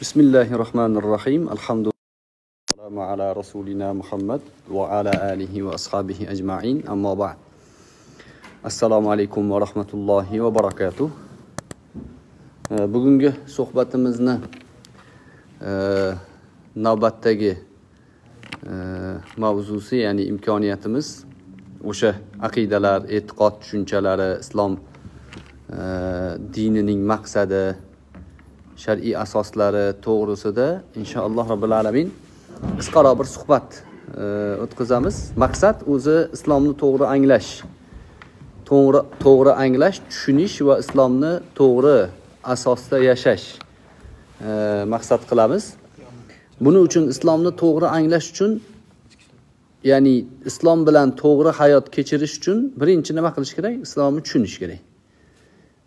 بسم الله الرحمن الرحيم الحمد لله على رسولنا محمد وعلى آله وأصحابه أجمعين أما بعد السلام عليكم ورحمة الله وبركاته bugungi suhbatimizni navbatdagi mavzusi ya'ni imkoniyatimiz o'sha aqidalar e'tiqod tushunchalari islom dinining maqsadi shar'iy asoslari to'g'risida inshaalloh robbil alamin qisqaroq bir suhbat e, o'tkazamiz. Maqsad o'zi islomni to'g'ri anglash. To'g'ri to'g'ri anglash tushunish va islomni to'g'ri asosda yashash e, maqsad qilamiz. Buning uchun islomni to'g'ri anglash uchun ya'ni islom bilan to'g'ri hayot kechirish uchun birinchi nima qilish kerak? Islomni tushunish kerak.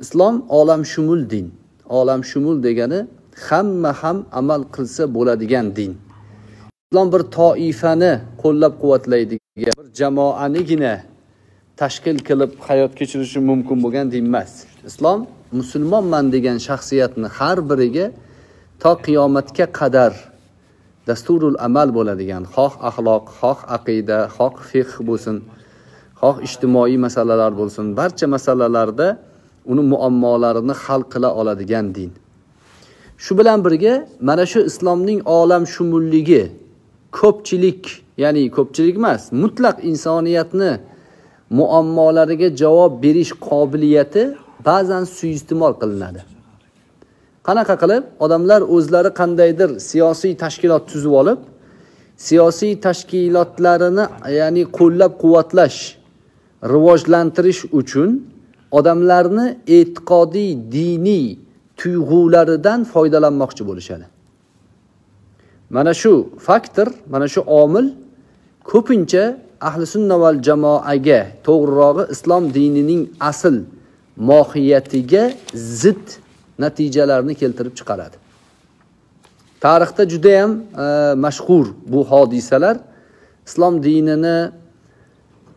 Islom olam shumul din. Olam shumul degani hamma ham amal qilsa bo'ladigan din. Islom bir toifani qo'llab quvvatlaydigan bir jamoanigina tashkil qilib hayot kechirishi mumkin bo'lgan din emas. Islom musulmonman degan shaxsiyatni har biriga to qiyomatga qadar dasturul amal bo'ladigan xoh axloq xoh aqida xoh fiqh bo'lsin xoh ijtimoiy masalalar bo'lsin barcha masalalarda uni muammolarini hal qila oladigan din. Shu bilan birga mana shu islomning olam shumulligi ko'pchilik ya'ni ko'pchilik emas mutlaq insoniyatni muammolariga javob berish qobiliyati ba'zan suiiste'mol qilinadi. Qanaqa qilib? Odamlar o'zlari qandaydir siyosiy tashkilot tuzib olib siyosiy tashkilotlarini ya'ni qo'llab quvvatlash rivojlantirish uchun odamlarni e'tiqodiy diniy tuyg'ularidan foydalanmoqchi bo'lishadi. Mana shu faktor mana shu omil ko'pincha ahli sunna val jamoaga to'g'rirog'i islom dinining asl mohiyatiga zid natijalarni keltirib chiqaradi. Tarixda judayam e, mashhur bu hodisalar islom dinini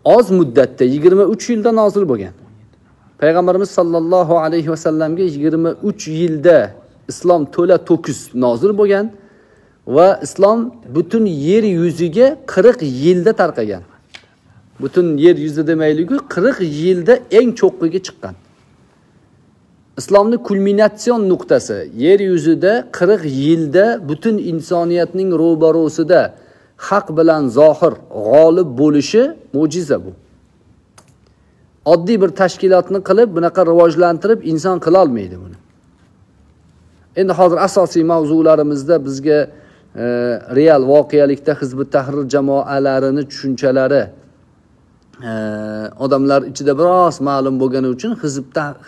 oz muddatda yigirma uch yilda nozil bo'lgan. Payg'ambarimiz sollallohu alayhi vasallamga yigirma uch yilda islom to'la to'kis nozil bo'lgan va islom butun yer yuziga qirq yilda tarqagan. Butun yer yuzi demayliku qirq yilda eng cho'qqiga chiqqan. Islomni kulminatsion nuqtasi yer yuzida qirq yilda butun insoniyatning ro'barosida haq bilan zohir g'olib bo'lishi mo'jiza bu. Oddiy bir tashkilotni qilib bunaqa rivojlantirib inson qilolmaydi buni. Endi hozir asosiy mavzularimizda bizga e, real voqelikda hizbi tahrir jamoalarini tushunchalari e, odamlar ichida biroz ma'lum bo'lgani uchun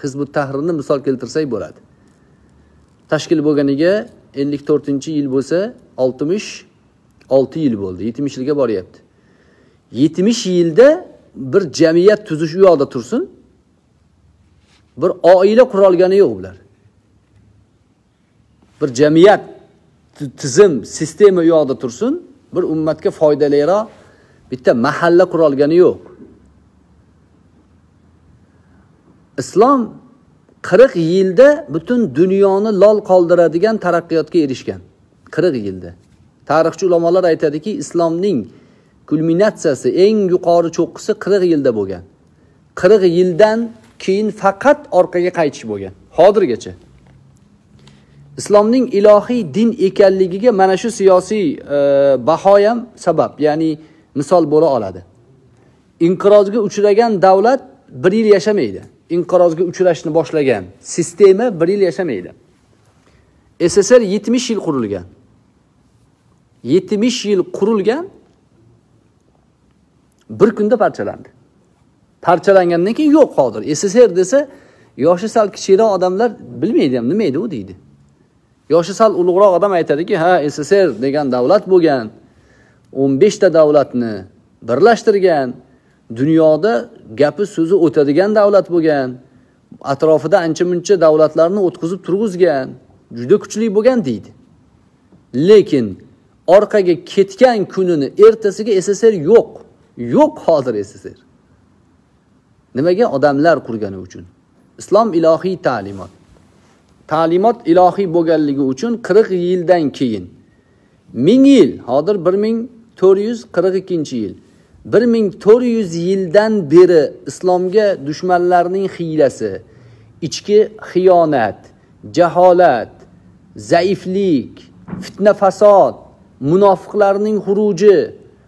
hizbi tahrirni misol keltirsak bo'ladi. Tashkil bo'lganiga ellik to'rtinchi yil bo'lsa oltmish olti yil bo'ldi yetmish yilga boryapti. Yetmish yilda bir jamiyat tuzish u yoqda tursin bir oila qurolgani yo'q bular bir jamiyat tizim sistema u yoqda tursin bir ummatga foydaliroq bitta mahalla qurolgani yo'q. Islom qirq yilda butun dunyoni lol qoldiradigan taraqqiyotga erishgan. Qirq yilda. Tarixchi ulamolar aytadiki islomning kulminatsiyasi eng yuqori cho'qqisi qirq yilda bo'lgan. Qirq yildan keyin faqat orqaga qaytish bo'lgan hozirgacha. Islomning ilohiy din ekanligiga mana shu siyosiy e, baho ham sabab ya'ni misol bo'la oladi. Inqirozga uchragan davlat bir yil yashamaydi. Inqirozga uchrashni boshlagan sistema bir yil yashamaydi. Sssr yetmish yil qurilgan. Yetmish yil qurilgan bir kunda parchalandi. Parchalangandan keyin yo'q hozir sssr desa yoshi sal kichikroq odamlar bilmaydi ham nima edi u deydi. Yoshi sal ulug'roq odam aytadiki ha sssr degan davlat bo'lgan o'n beshta davlatni birlashtirgan dunyoda gapi so'zi o'tadigan davlat bo'lgan atrofida ancha muncha davlatlarni o'tkazib turg'izgan juda kuchli bo'lgan deydi. Lekin orqaga ketgan kunini ertasiga sssr yo'q. Yo'q hozir sssr nimaga odamlar qurgani uchun? Islom ilohiy ta'limot. Ta'limot ilohiy bo'lganligi uchun 40 yildan keyin. 1000 yil hozir 1442 yil. 1400 yildan beri islomga dushmanlarning hiylasi ichki xiyonat jaholat zaiflik fitna fasod munofiqlarning xuruji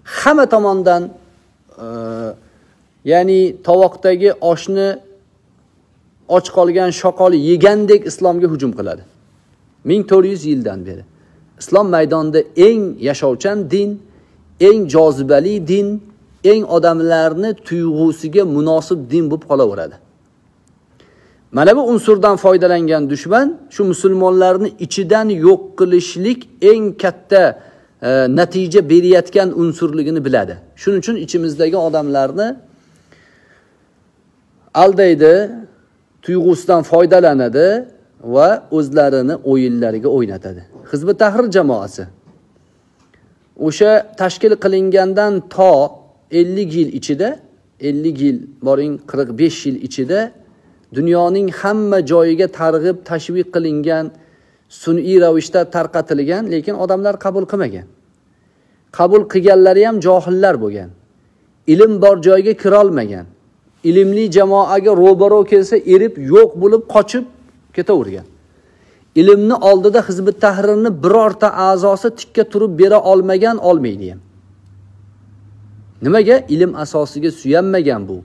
hamma tomondan ya'ni tovoqdagi oshni och qolgan shoqoli yegandek islomga hujum qiladi. ming to'rt yuz yildan beri. Islom maydonida eng yashovchan din eng jozibali din eng odamlarni tuyg'usiga munosib din bo'lib qolaveradi. Mana bu unsurdan foydalangan dushman shu musulmonlarni ichidan yo'q qilishlik eng katta e, natija berayotgan unsurligini biladi. Shuning uchun ichimizdagi odamlarni aldaydi tuyg'usidan foydalanadi va o'zlarini o'yinlariga o'ynatadi. Hizbi tahrir jamoasi o'sha tashkil qilingandan to ellik yil ichida ellik yil boring qirq besh yil ichida dunyoning hamma joyiga targ'ib tashviq qilingan sun'iy ravishda tarqatilgan lekin odamlar qabul qilmagan. Qabul qilganlari ham johillar bo'lgan. Ilm bor joyga kirolmagan. Ilmli jamoaga ro'baro kelsa erib yo'q bo'lib qochib ketavergan. Ilmni oldida hizbi tahrirni birorta a'zosi tikka turib bera olmagan olmaydi ham. Nimaga? Ilm asosiga suyanmagan bu.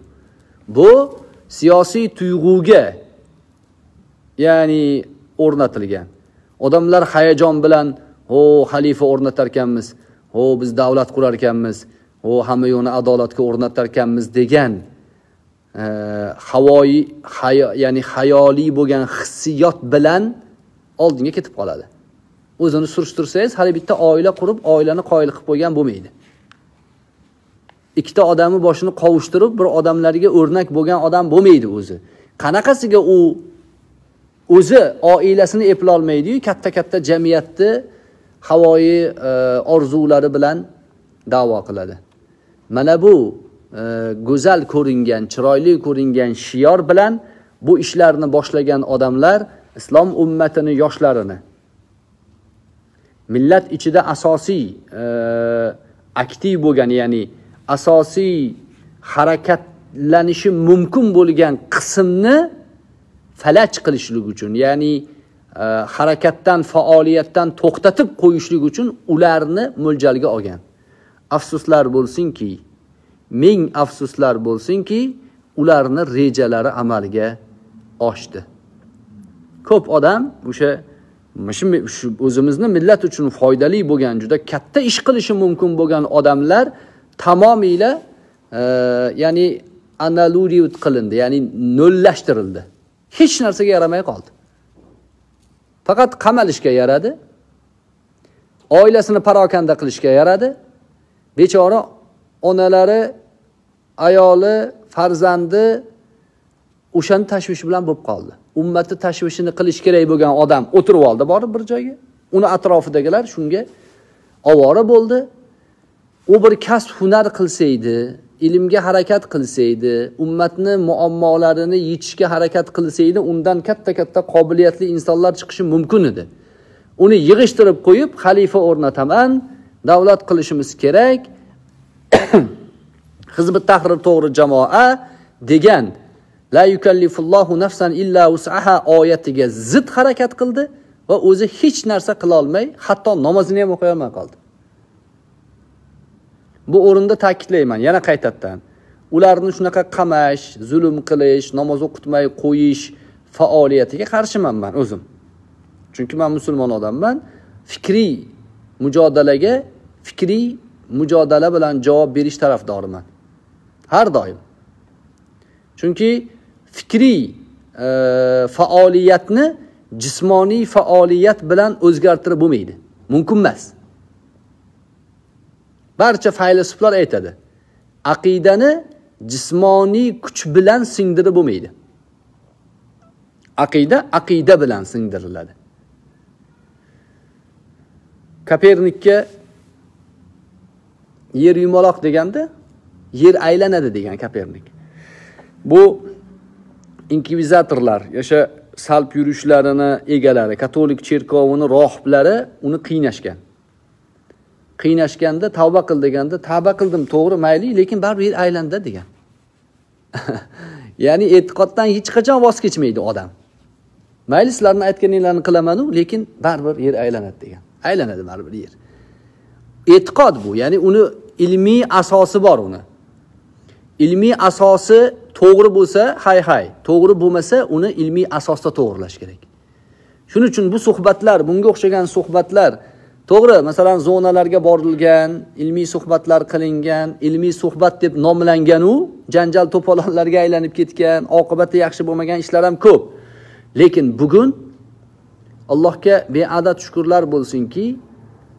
Bu siyosiy tuyg'uga ya'ni o'rnatilgan. Odamlar hayajon bilan ho xalifa o'rnatar ekanmiz ho biz davlat qurar ekanmiz ho hamma yo'qni adolatga o'rnatar ekanmiz degan e, havoyi hayo, ya'ni hayoliy bo'lgan hissiyot bilan oldinga ketib qoladi. O'zini surishtirsangiz hali bitta oila qurib oilani qoyil qilib qo'ygan bo'lmaydi. Ikkita odamni boshini qovushtirib bir odamlarga o'rnak bo'lgan odam bo'lmaydi o'zi. Qanaqasiga u o'zi oilasini eplolmaydiyu katta katta jamiyatni havoyi e, orzulari bilan davo qiladi. Mana bu e, go'zal ko'ringan chiroyli ko'ringan shior bilan bu ishlarni boshlagan odamlar islom ummatini yoshlarini millat ichida asosiy e, aktiv bo'lgan ya'ni asosiy harakatlanishi mumkin bo'lgan qismni falaj qilishlik uchun ya'ni e, harakatdan faoliyatdan to'xtatib qo'yishlik uchun ularni mo'ljalga olgan. Afsuslar bo'lsinki ming afsuslar bo'lsinki ularni rejalari amalga oshdi. Ko'p odam o'sha shu o'zimizni millat uchun foydali bo'lgan juda katta ish qilishi mumkin bo'lgan odamlar tamomiyla e, ya'ni analuriut qilindi ya'ni nollashtirildi. Hech narsaga yaramay qoldi. Faqat qamalishga yaradi oilasini parokanda qilishga yaradi bechora onalari ayoli farzandi o'shani tashvishi bilan bo'lib qoldi. Ummatni tashvishini qilish kerak bo'lgan odam o'tirib oldi borib bir joyga. Uni atrofidagilar shunga ovora bo'ldi. U bir kasb hunar qilsa edi ilmga harakat qilsa edi ummatni muammolarini yechishga harakat qilsa edi undan katta katta qobiliyatli insonlar chiqishi mumkin edi. Uni yig'ishtirib qo'yib xalifa o'rnataman davlat qilishimiz kerak. Hizbi tahrir to'g'ri jamoa degan la yukallifullohu nafsan illa usaha oyatiga zid harakat qildi va o'zi hech narsa qilolmay hatto namozini ham o'qiy olmay qoldi. Bu o'rinda ta'kidlayman. Yana qaytadan. Ularni shunaqa qamash zulm qilish namoz o'qitmay qo'yish faoliyatiga qarshiman man o'zim. Chunki man musulmon odamman. Fikriy mujodalaga fikriy mujodala bilan javob berish tarafdoriman. Har doim. Chunki fikriy e, faoliyatni jismoniy faoliyat bilan o'zgartirib bo'lmaydi. Mumkin emas. Barcha faylasuflar aytadi. Aqidani jismoniy kuch bilan singdirib bo'lmaydi. Aqida aqida bilan singdiriladi. Kopernikka yer yumaloq deganda yer aylanadi degan kopernik. Bu inkvizatorlar o'sha salb yurishlarini egalari katolik cherkovini rohiblari uni qiynashgan. Qiynashganda tavba qil deganda tavba qildim to'g'ri mayli lekin baribir aylanda degan. Ya'ni e'tiqoddan hech qachon voz kechmaydi odam. Mayli sizlarni aytganinglarni qilamanu lekin baribir yer aylanadi degan. Aylanadi baribir yer. E'tiqod bu ya'ni uni ilmiy asosi bor uni. Ilmiy asosi to'g'ri bo'lsa hay hay. To'g'ri bo'lmasa uni ilmiy asosda to'g'irlash kerak. Shuning uchun bu suhbatlar bunga o'xshagan suhbatlar to'g'ri masalan zonalarga borilgan ilmiy suhbatlar qilingan ilmiy suhbat deb nomlanganu janjal to'polonlarga aylanib ketgan oqibati yaxshi bo'lmagan ishlar ham ko'p. Lekin bugun allohga beadad shukurlar bo'lsinki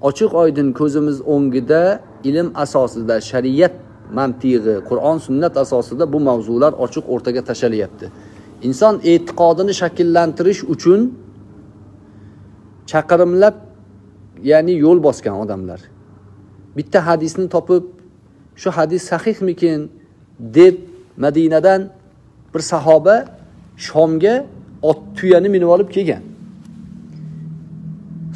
ochiq oydin ko'zimiz o'ngida ilm asosida shariat mantig'i qur'on sunnat asosida bu mavzular ochiq o'rtaga tashlalyapti inson e'tiqodini shakllantirish uchun chaqirimlab ya'ni yo'l bosgan odamlar. Bitta hadisni topib shu hadis sahihmikin deb madinadan bir sahoba shomga ot tuyani minib olib kelgan.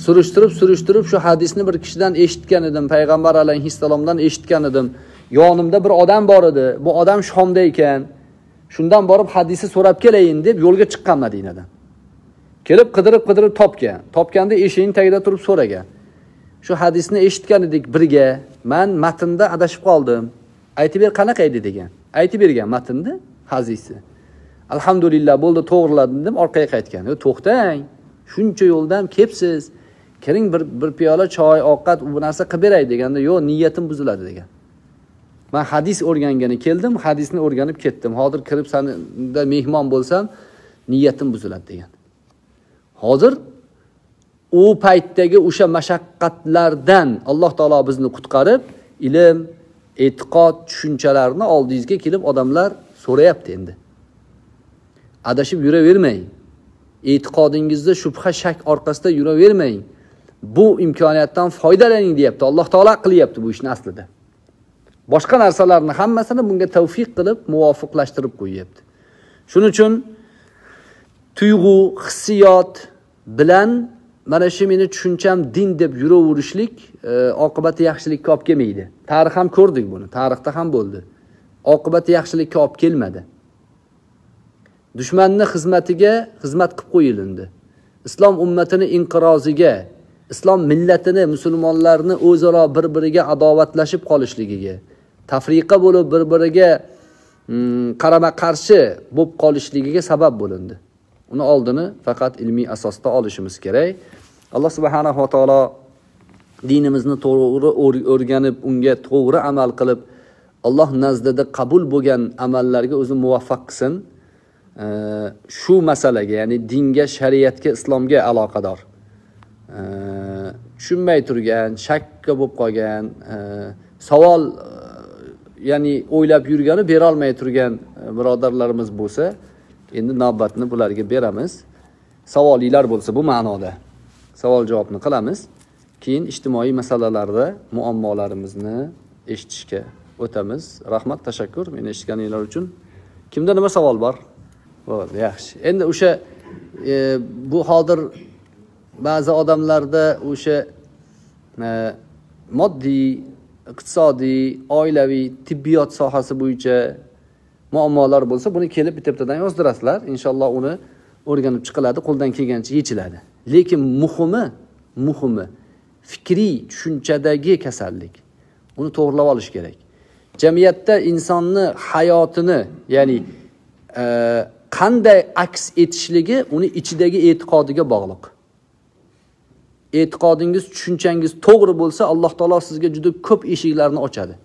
Surishtirib surishtirib shu hadisni bir kishidan eshitgan edim payg'ambar alayhissalomdan eshitgan edim. Yonimda bir odam bor edi bu odam shomda ekan. Shundan borib hadisni so'rab kelayin deb yo'lga chiqqan madinadan. Kelib qidirib qidirib topgan. Topganda eshikning tagida turib so'ragan. Shu hadisni eshitgan edik birga. Man matnda adashib qoldim. Aytib ber qanaqa edi degan. Aytib bergan matnni hadisni alhamdulillah bo'ldi to'g'riladim deb orqaga qaytgan. To'xtang shuncha yo'ldan kelibsiz kiring bir bir piyola choy ovqat bu narsa qilib beray deganda yo'q niyatim buziladi degan. Man hadis o'rgangani keldim hadisni o'rganib ketdim. Hozir kirib sanda mehmon bo'lsam niyatim buziladi degan. Hozir u paytdagi o'sha mashaqqatlardan alloh taolo bizni qutqarib ilm e'tiqod tushunchalarni oldingizga kelib odamlar so'rayapti endi. Adashib yuravermang. E'tiqodingizda shubha shak orqasida yuravermang. Bu imkoniyatdan foydalaning deyapti. Alloh taolo qilyapti bu ishni aslida. Boshqa narsalarni hammasini bunga tavfiq qilib muvofiqlashtirib qo'yyapti. Shuning uchun tuyg'u hissiyot bilan mana shu meni tushuncham din deb yuraverishlik e, oqibati yaxshilikka olib kelmaydi. Tarix ham ko'rdik buni tarixda ham bo'ldi. Oqibati yaxshilikka olib kelmadi. Dushmanni xizmatiga xizmat qilib qo'yilindi. Islom ummatini inqiroziga islom millatini musulmonlarni o'zaro bir biriga adovatlashib qolishligiga tafriqa bo'lib bir biriga mm, qarama qarshi bo'lib qolishligiga sabab bo'lindi. Uni oldini faqat ilmiy asosda olishimiz kerak. Alloh subhanava taolo dinimizni to'g'ri o'rganib unga to'g'ri amal qilib alloh nazdida qabul bo'lgan amallarga o'zi muvaffaq qilsin shu masalaga ya'ni dinga shariatga islomga aloqador. Tushunmay turgan shakka bo'lib qolgan savol e, ya'ni o'ylab yurgani berolmay turgan e, birodarlarimiz bo'lsa endi navbatni bularga beramiz. Savolinglar bo'lsa bu ma'noda. Savol javobni qilamiz. Keyin ijtimoiy masalalarda muammolarimizni eshitishga o'tamiz. Rahmat tashakkur. Meni eshitganinglar uchun. Kimda nima savol bor? Bo'ldi yaxshi. Endi o'sha e, bu hozir ba'zi odamlarda o'sha e, moddiy iqtisodiy oilaviy tibbiyot sohasi bo'yicha muammolar bo'lsa buni kelib bitta bittadan yozdirasizlar. Inshaalloh uni o'rganib chiqiladi qo'ldan kelgancha yechiladi. Lekin muhimi muhimi fikriy tushunchadagi kasallik. Uni to'g'irlab olish kerak. Jamiyatda insonni hayotini ya'ni e, qanday aks etishligi uni ichidagi e'tiqodiga bog'liq. E'tiqodingiz tushunchangiz to'g'ri bo'lsa alloh taolo sizga juda ko'p eshiklarni ochadi.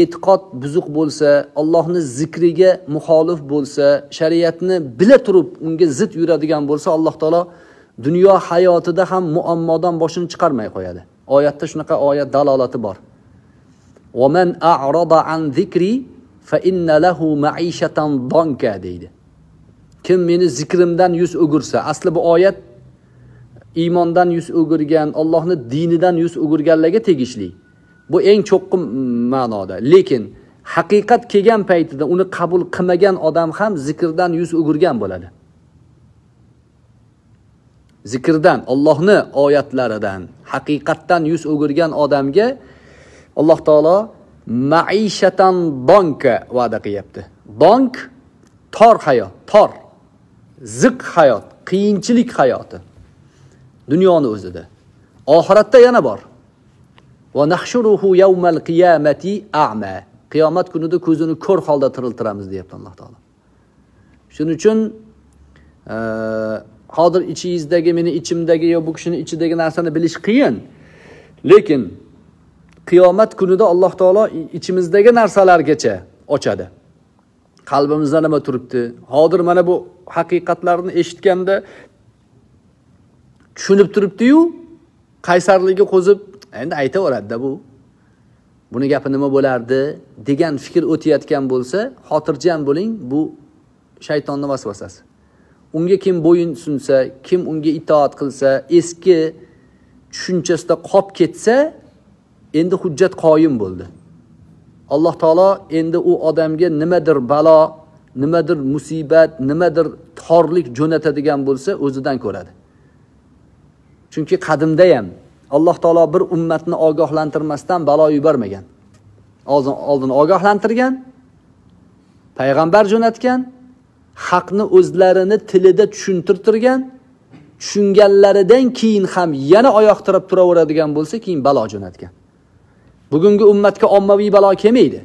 e'tiqod buzuq bo'lsa allohni zikriga muxolif bo'lsa shariatni bila turib unga zid yuradigan bo'lsa alloh taolo dunyo hayotida ham muammodan boshini chiqarmay qo'yadi oyatda shunaqa oyat dalolati bor وَمَنْ أَعْرَضَ عَنْ ذِكْرِي فَإِنَّ لَهُ مَعِيشَةً ضَنْكَ deydi kim meni zikrimdan yuz o'girsa asli bu oyat iymondan yuz o'girgan ollohni dinidan yuz o'girganlarga tegishli Bu eng cho'qqi ma'noda. Lekin haqiqat kelgan paytida uni qabul qilmagan odam ham zikrdan yuz o'girgan bo'ladi. Zikrdan ollohni oyatlaridan haqiqatdan yuz o'girgan odamga alloh taolo maishatan donka va'da qilyapti. Donk tor hayot tor ziq hayot qiyinchilik hayoti dunyoni o'zida. Oxiratda yana bor. Va nahshuruhu yawmal qiyamati a'ma qiyomat kunida ko'zini ko'r holda tiriltiramiz deyapti alloh taolo. Shuning uchun e, hozir ichingizdagi meni ichimdagi yo bu kishini ichidagi narsani bilish qiyin. Lekin qiyomat kunida alloh taolo ichimizdagi narsalargacha ochadi. Qalbimizda nima turibdi? Hozir mana bu haqiqatlarni eshitganda tushunib turibdiyu qaysarligi qo'zib endi aytaveradida bu. Buni gapi nima bo'lardi degan fikr o'tayotgan bo'lsa xotirjam bo'ling bu shaytonni vasvasasi. Unga kim bo'yin sunsa kim unga itoat qilsa eski tushunchasida qolib ketsa endi hujjat qoyim bo'ldi. Alloh taolo endi u odamga nimadir balo nimadir musibat nimadir torlik jo'natadigan bo'lsa o'zidan ko'radi. Chunki qadimda ham alloh taolo bir ummatni ogohlantirmasdan balo yubormagan. Oldin ogohlantirgan payg'ambar jo'natgan haqni o'zlarini tilida tushuntirtirgan tushunganlaridan keyin ham yana oyoq tirab turaveradigan bo'lsa keyin balo jo'natgan. Bugungi ummatga ommaviy balo kelmaydi.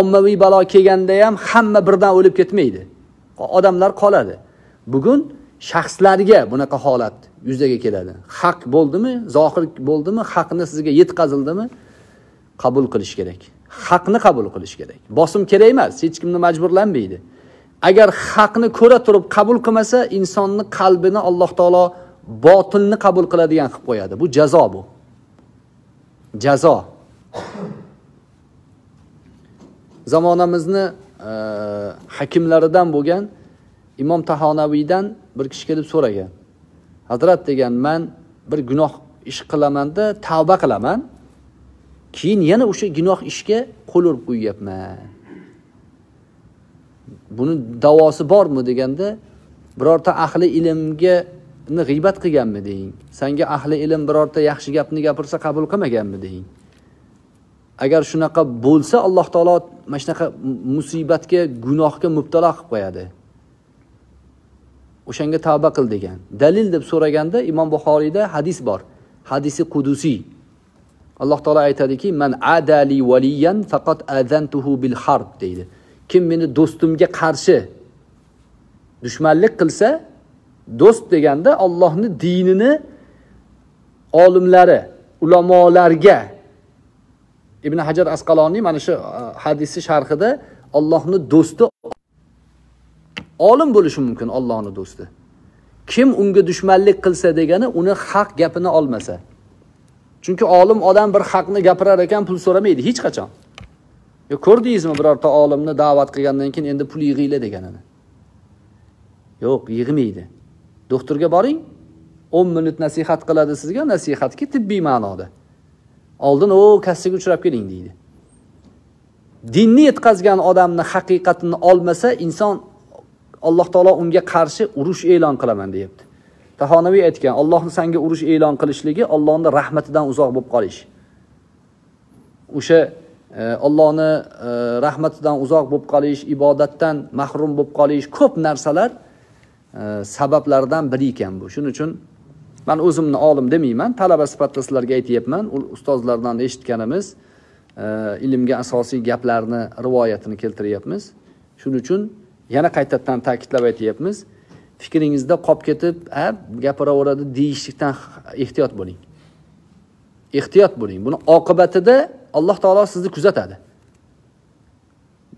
Ommaviy balo kelganda ham hamma birdan o'lib ketmaydi. Odamlar qoladi. Bugun shaxslarga bunaqa holat yuzaga keladi. Haq bo'ldimi zohir bo'ldimi haqni sizga yetkazildimi qabul qilish kerak. Haqni qabul qilish kerak. Bosim kerak emas hech kimni majburlanmaydi. Agar haqni ko'ra turib qabul qilmasa insonni qalbini alloh taolo botilni qabul qiladigan qilib qo'yadi. Bu jazo bu. Jazo. Zamonamizni e, hakimlaridan bo'lgan imom tahonaviydan bir kishi kelib so'ragan. Hazrat degan man bir gunoh ish qilamanda tavba qilaman keyin yana o'sha gunoh ishga qo'l urib qo'yyapman. Buni davosi bormi? deganda birorta ahli ilmga g'iybat qilganmiding sanga ahli ilm birorta yaxshi gapni gapirsa qabul qilmaganmi qilmaganmiding agar shunaqa bo'lsa alloh taolo mana shunaqa musibatga gunohga mubtalo qilib qo'yadi. O'shanga tavba qil degan. Dalil deb so'raganda imom buxoriyda hadis bor. Hadisi qudusiy alloh taolo aytadiki man adali valiyan faqat azantuhu bil harb deydi. Kim meni do'stimga qarshi dushmanlik qilsa do'st deganda ollohni dinini olimlari ulamolarga ibn hajar asqaloniy mana shu uh, hadisi sharhida ollohni do'sti olim bo'lishi mumkin ollohni do'sti. Kim unga dushmanlik qilsa degani uni haq gapini olmasa. Chunki olim odam bir haqni gapirar ekan pul so'ramaydi hech qachon. Yo ko'rdingizmi birorta olimni da'vat qilgandan keyin endi pul yig'inglar deganini? Yo'q yig'maydi. Doktorga boring o'n minut nasihat qiladi sizga nasihatki tibbiy ma'noda. Oldin o kassaga uchrab keling deydi. Dinni yetkazgan odamni haqiqatini olmasa inson alloh taolo unga qarshi urush e'lon qilaman deyapti. Tahonaviy aytgan ollohni sanga urush e'lon qilishligi ollohni rahmatidan uzoq bo'lib qolish. O'sha e, ollohni e, rahmatidan uzoq bo'lib qolish ibodatdan mahrum bo'lib qolish ko'p narsalar e, sabablaridan biri ekan bu. Shuning uchun man o'zimni olim demayman talaba sifatida sizlarga aytyapman. Ustozlardan eshitganimiz e, ilmga asosiy gaplarni rivoyatini keltiryapmiz. Shuning uchun yana qaytadan ta'kidlab aytyapmiz. Fikringizda qolib ketib a gapiraveradi deyishlikdan ehtiyot bo'ling. Ehtiyot bo'ling. Buni oqibatida alloh taolo sizni kuzatadi.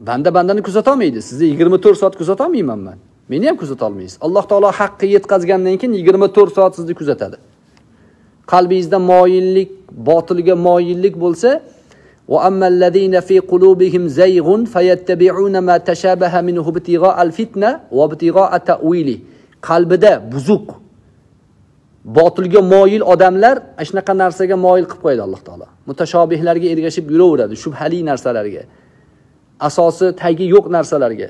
Banda bandani kuzatolmaydi. Sizni yigirma to'rt soat kuzatolmayman man. Meni ham kuzatolmaysiz. Alloh taolo haqqi yetkazgandan keyin yigirma to'rt soat sizni kuzatadi. Qalbingizda moyillik botilga moyillik bo'lsa وأما الذين في قلوبهم زيغ فيتبعون ما تشابه منه ابتغاء الفتنة وابتغاء تأويله qalbida buzuq botilga moyil odamlar ana shunaqa narsaga moyil qilib qo'yadi alloh taolo mutashobihlarga ergashib yuraveradi shubhali narsalarga asosi tagi yo'q narsalarga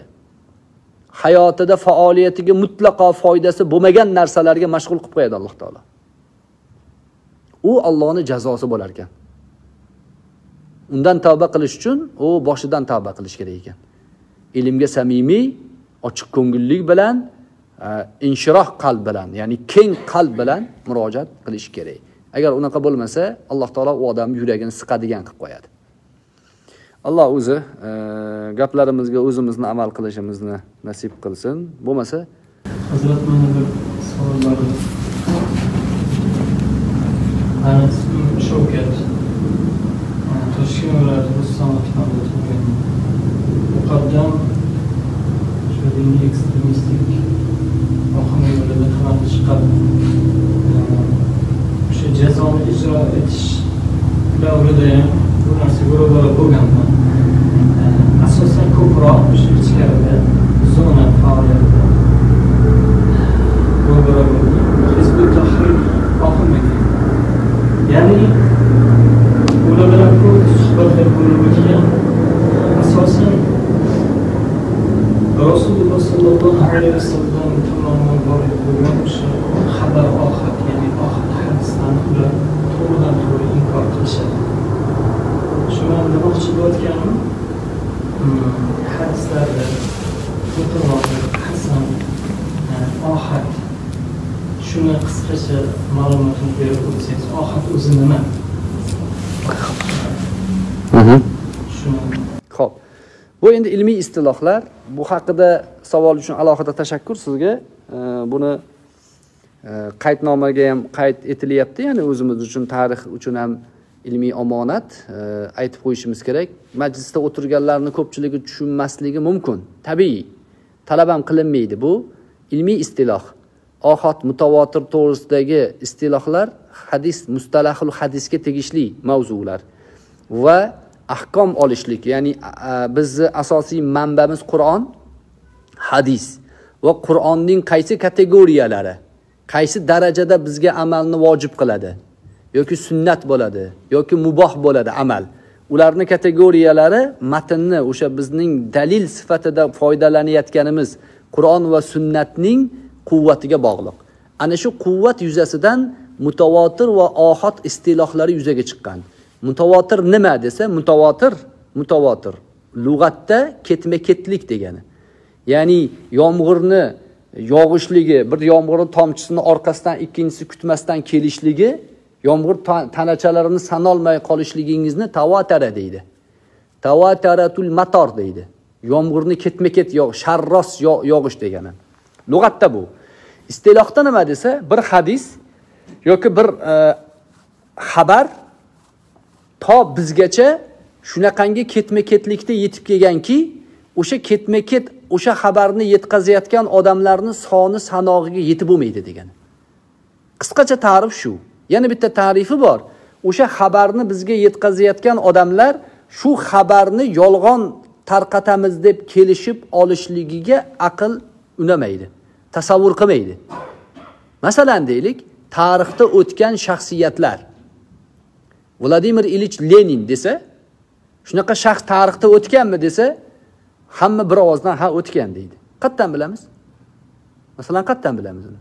hayotida faoliyatiga mutlaqo foydasi bo'lmagan narsalarga mashg'ul qilib qo'yadi alloh taolo u Allohning jazosi bo'lar ekan undan tavba qilish uchun u boshidan tavba qilish kerak ekan. Ilmga samimiy ochiq ko'ngillik bilan e, inshiroh qalb bilan ya'ni keng qalb bilan murojaat qilish kerak. Agar unaqa bo'lmasa alloh taolo u odamni yuragini siqadigan qilib qo'yadi. Alloh o'zi e, gaplarimizga o'zimizni amal qilishimizni nasib qilsin. Bo'lmasa hazrat mana bir savol bor edi mani ismim shavkat toshkent viloyati bo'ston tumanida tug'ilganman muqaddam shu diniy ekstremistik oqim yo'lida xizmatga chiqib o'sha jazoni ijro etish davrida ham bu narsaga ro'baro bo'lganman asosan ko'proq o'sha ichkarida zona faoliyatida ro'baro bo'lgan hizbut tahrir oqimiga ya'ni ular bilan ko'p suhbatlar bo'lib o'tgan asosan rasululloh sollallohu alayhi vasallam tomonidan vorid bo'lgan o'sha xabar oxat ya'ni oxat hadislarni ular to'g'ridan to'g'ri inkor qilishadi shu man demoqchi bo'layotganim hadislarda mutavotir hasan oxat shuni qisqacha ma'lumotini berib o'tsangiz oxat o'zi nima shuni Xo'p. Bu endi ilmiy istilohlar. Bu haqida savol uchun alohida tashakkur sizga. E, Buni e, qaydnomaga ham qayd etilyapti, ya'ni o'zimiz uchun tarix uchun ham ilmiy omonat aytib qo'yishimiz kerak. Majlisda o'tirganlarni ko'pchiligi tushunmasligi mumkin. Tabiiy. Talab ham qilinmaydi bu ilmiy istiloh. Ohot mutavotir to'g'risidagi istilohlar hadis mustalahul hadisga tegishli mavzular va ahkom olishlik ya'ni bizni asosiy manbamiz Qur'on, hadis va Qur'onning qaysi kategoriyalari, qaysi darajada bizga amalni vojib qiladi yoki sunnat bo'ladi yoki muboh bo'ladi amal. Ularni kategoriyalari matnni o'sha bizning dalil sifatida foydalanayotganimiz Qur'on va sunnatning quvvatiga bog'liq. Ana shu quvvat yuzasidan mutavotir va ohod istilohlari yuzaga chiqqan. Mutavotir nima desa, mutavotir, mutavotir lug'atda ketma-ketlik degani. Ya'ni yomg'irni yog'ishligi, bir yomg'irni tomchisini orqasidan ikkinchisi kutmasdan kelishligi, yomg'ir tanachalarini sanolmay qolishligingizni tavatara deydi. Tavataratul mator deydi. Yomg'irni ketma-ket yog', sharros yo- yog'ish degani. Lug'atda bu. Istilohda nima desa, bir hadis yoki bir e, xabar to bizgacha shunaqangi ketma-ketlikda yetib kelganki, o'sha ketma-ket o'sha xabarni yetkazayotgan odamlarni soni sanog'iga yetib bo'lmaydi degan. Qisqacha ta'rif shu. Yana bitta ta'rifi bor. O'sha xabarni bizga yetkazayotgan odamlar shu xabarni yolg'on tarqatamiz deb kelishib olishligiga aql unamaydi. Tasavvur qilmaydi. Masalan deylik, tarixda o'tgan shaxsiyatlar Vladimir Ilich Lenin desa, shunaqa shaxs tarixda o'tganmi desa, hamma bir ovozdan ha o'tgan deydi. Qayerdan bilamiz? Masalan, qayerdan bilamiz uni?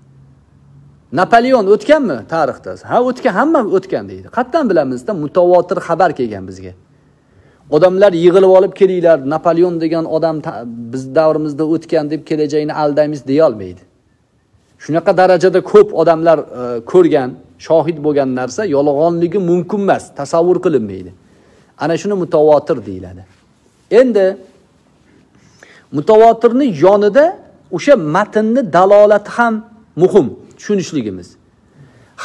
Napoleon o'tganmi tarixda? Ha, o'tgan, hamma o'tgan deydi. Qayerdan bilamizda mutavotir xabar kelgan bizga. Odamlar yig'ilib olib kelinglar, Napoleon degan odam biz davrimizda o'tgan deb kelajakni aldaymiz deya olmaydi. Shunaqa darajada ko'p odamlar e, ko'rgan, shohid bo'lgan narsa yolg'onligi mumkin emas, tasavvur qilinmaydi. Ana shuni mutavotir deyiladi. Endi mutavotirni yonida o'sha matnni dalolati ham muhim tushunishligimiz.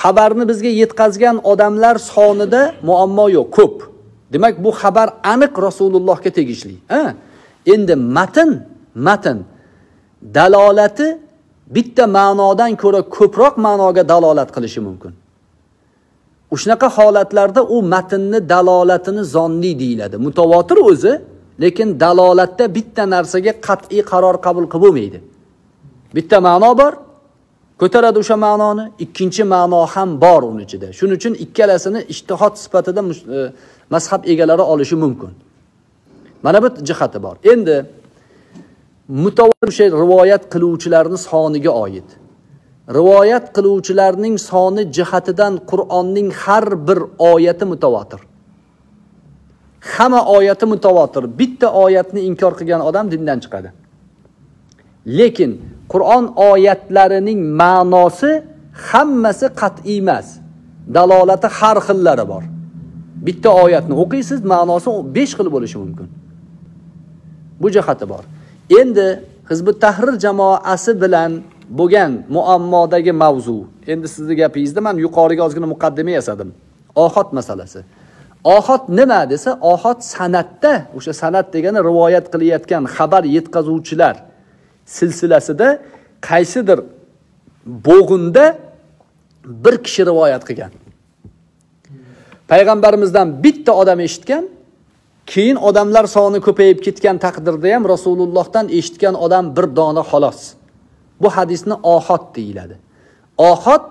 Xabarni bizga yetkazgan odamlar sonida muammo yo'q, ko'p. Demak, bu xabar aniq Rasulullohga tegishli. Endi matn, matn dalolati bitta ma'nodan ko'ra ko'proq ma'noga dalolat qilishi mumkin. shunaqa holatlarda u matnni dalolatini zonni deyiladi. Mutavotir o'zi, lekin dalolatda bitta narsaga qat'iy qaror qabul qilib bo'lmaydi. Bitta ma'no bor, ko'taradi o'sha ma'noni, ikkinchi ma'no ham bor uning ichida. Shuning uchun ikkalasini ijtihod sifatida e, mazhab egalari olishi mumkin. Mana bu jihati bor. Endi mutawatir o'sha rivoyat qiluvchilarni soniga oid rivoyat qiluvchilarning soni jihatidan qur'onning har bir oyati mutavotir hamma oyati mutavotir. Bitta oyatni inkor qilgan odam dindan chiqadi. Lekin qur'on oyatlarining ma'nosi hammasi qat'iy emas. Dalolati har xillari bor. Bitta oyatni o'qiysiz ma'nosi besh xil bo'lishi mumkin. Bu jihati bor. Endi hizbi tahrir jamoasi bilan bo'lgan muammodagi mavzu. Endi sizni gapingizda man yuqoriga ozgina muqaddima yasadim. Ohot masalasi. Ohod nima desa ohod san'atda o'sha san'at degani rivoyat qilayotgan xabar yetkazuvchilar silsilasida qaysidir bo'g'inda bir kishi rivoyat qilgan. Payg'ambarimizdan bitta odam eshitgan keyin odamlar soni ko'payib ketgan taqdirda ham rasulullohdan eshitgan odam bir dona xolos. Bu hadisni ohod deyiladi. Ohod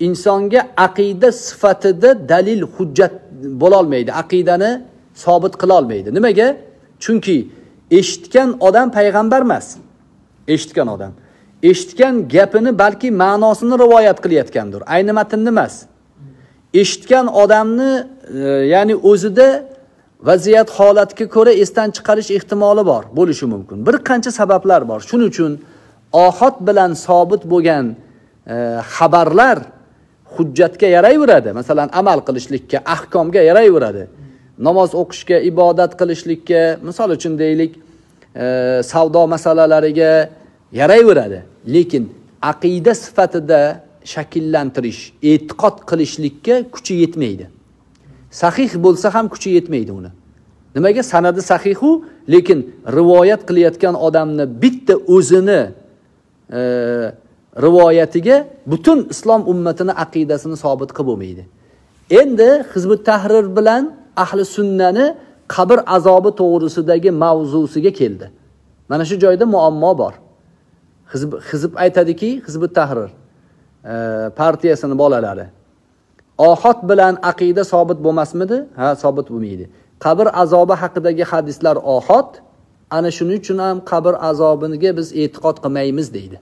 insonga aqida sifatida dalil hujjat bo'lolmaydi aqidani sobit qilolmaydi. Nimaga? Chunki eshitgan odam payg'ambar emas. Eshitgan odam. Eshitgan gapini balki ma'nosini rivoyat qilayotgandir. Ayni matnni emas. Eshitgan odamni e, ya'ni o'zida vaziyat holatga ko'ra esdan chiqarish ehtimoli bor bo'lishi mumkin. Bir qancha sabablar bor. Shuning uchun ohat bilan sobit bo'lgan e, xabarlar hujjatga yarayveradi. Masalan amal qilishlikka ahkomga yarayveradi. Namoz o'qishga ibodat qilishlikka misol uchun deylik e, savdo masalalariga yarayveradi. Lekin aqida sifatida shakllantirish e'tiqod qilishlikka kuchi yetmaydi. Sahih bo'lsa ham kuchi yetmaydi uni. Nimaga? Sanadi sahihu lekin rivoyat qilayotgan odamni bitta o'zini e, rivoyatiga butun islom ummatini aqidasini sobit qilib bo'lmaydi. Endi hizbi tahrir bilan ahli sunnani qabr azobi to'g'risidagi mavzusiga keldi. Mana shu joyda muammo bor. Hizb hizb aytadiki hizbi tahrir e, partiyasini bolalari ohot bilan aqida sobit bo'lmasmidi? Ha sobit bo'lmaydi. Qabr azobi haqidagi hadislar ohot ana shuning uchun ham qabr azobiga biz e'tiqod qilmaymiz deydi.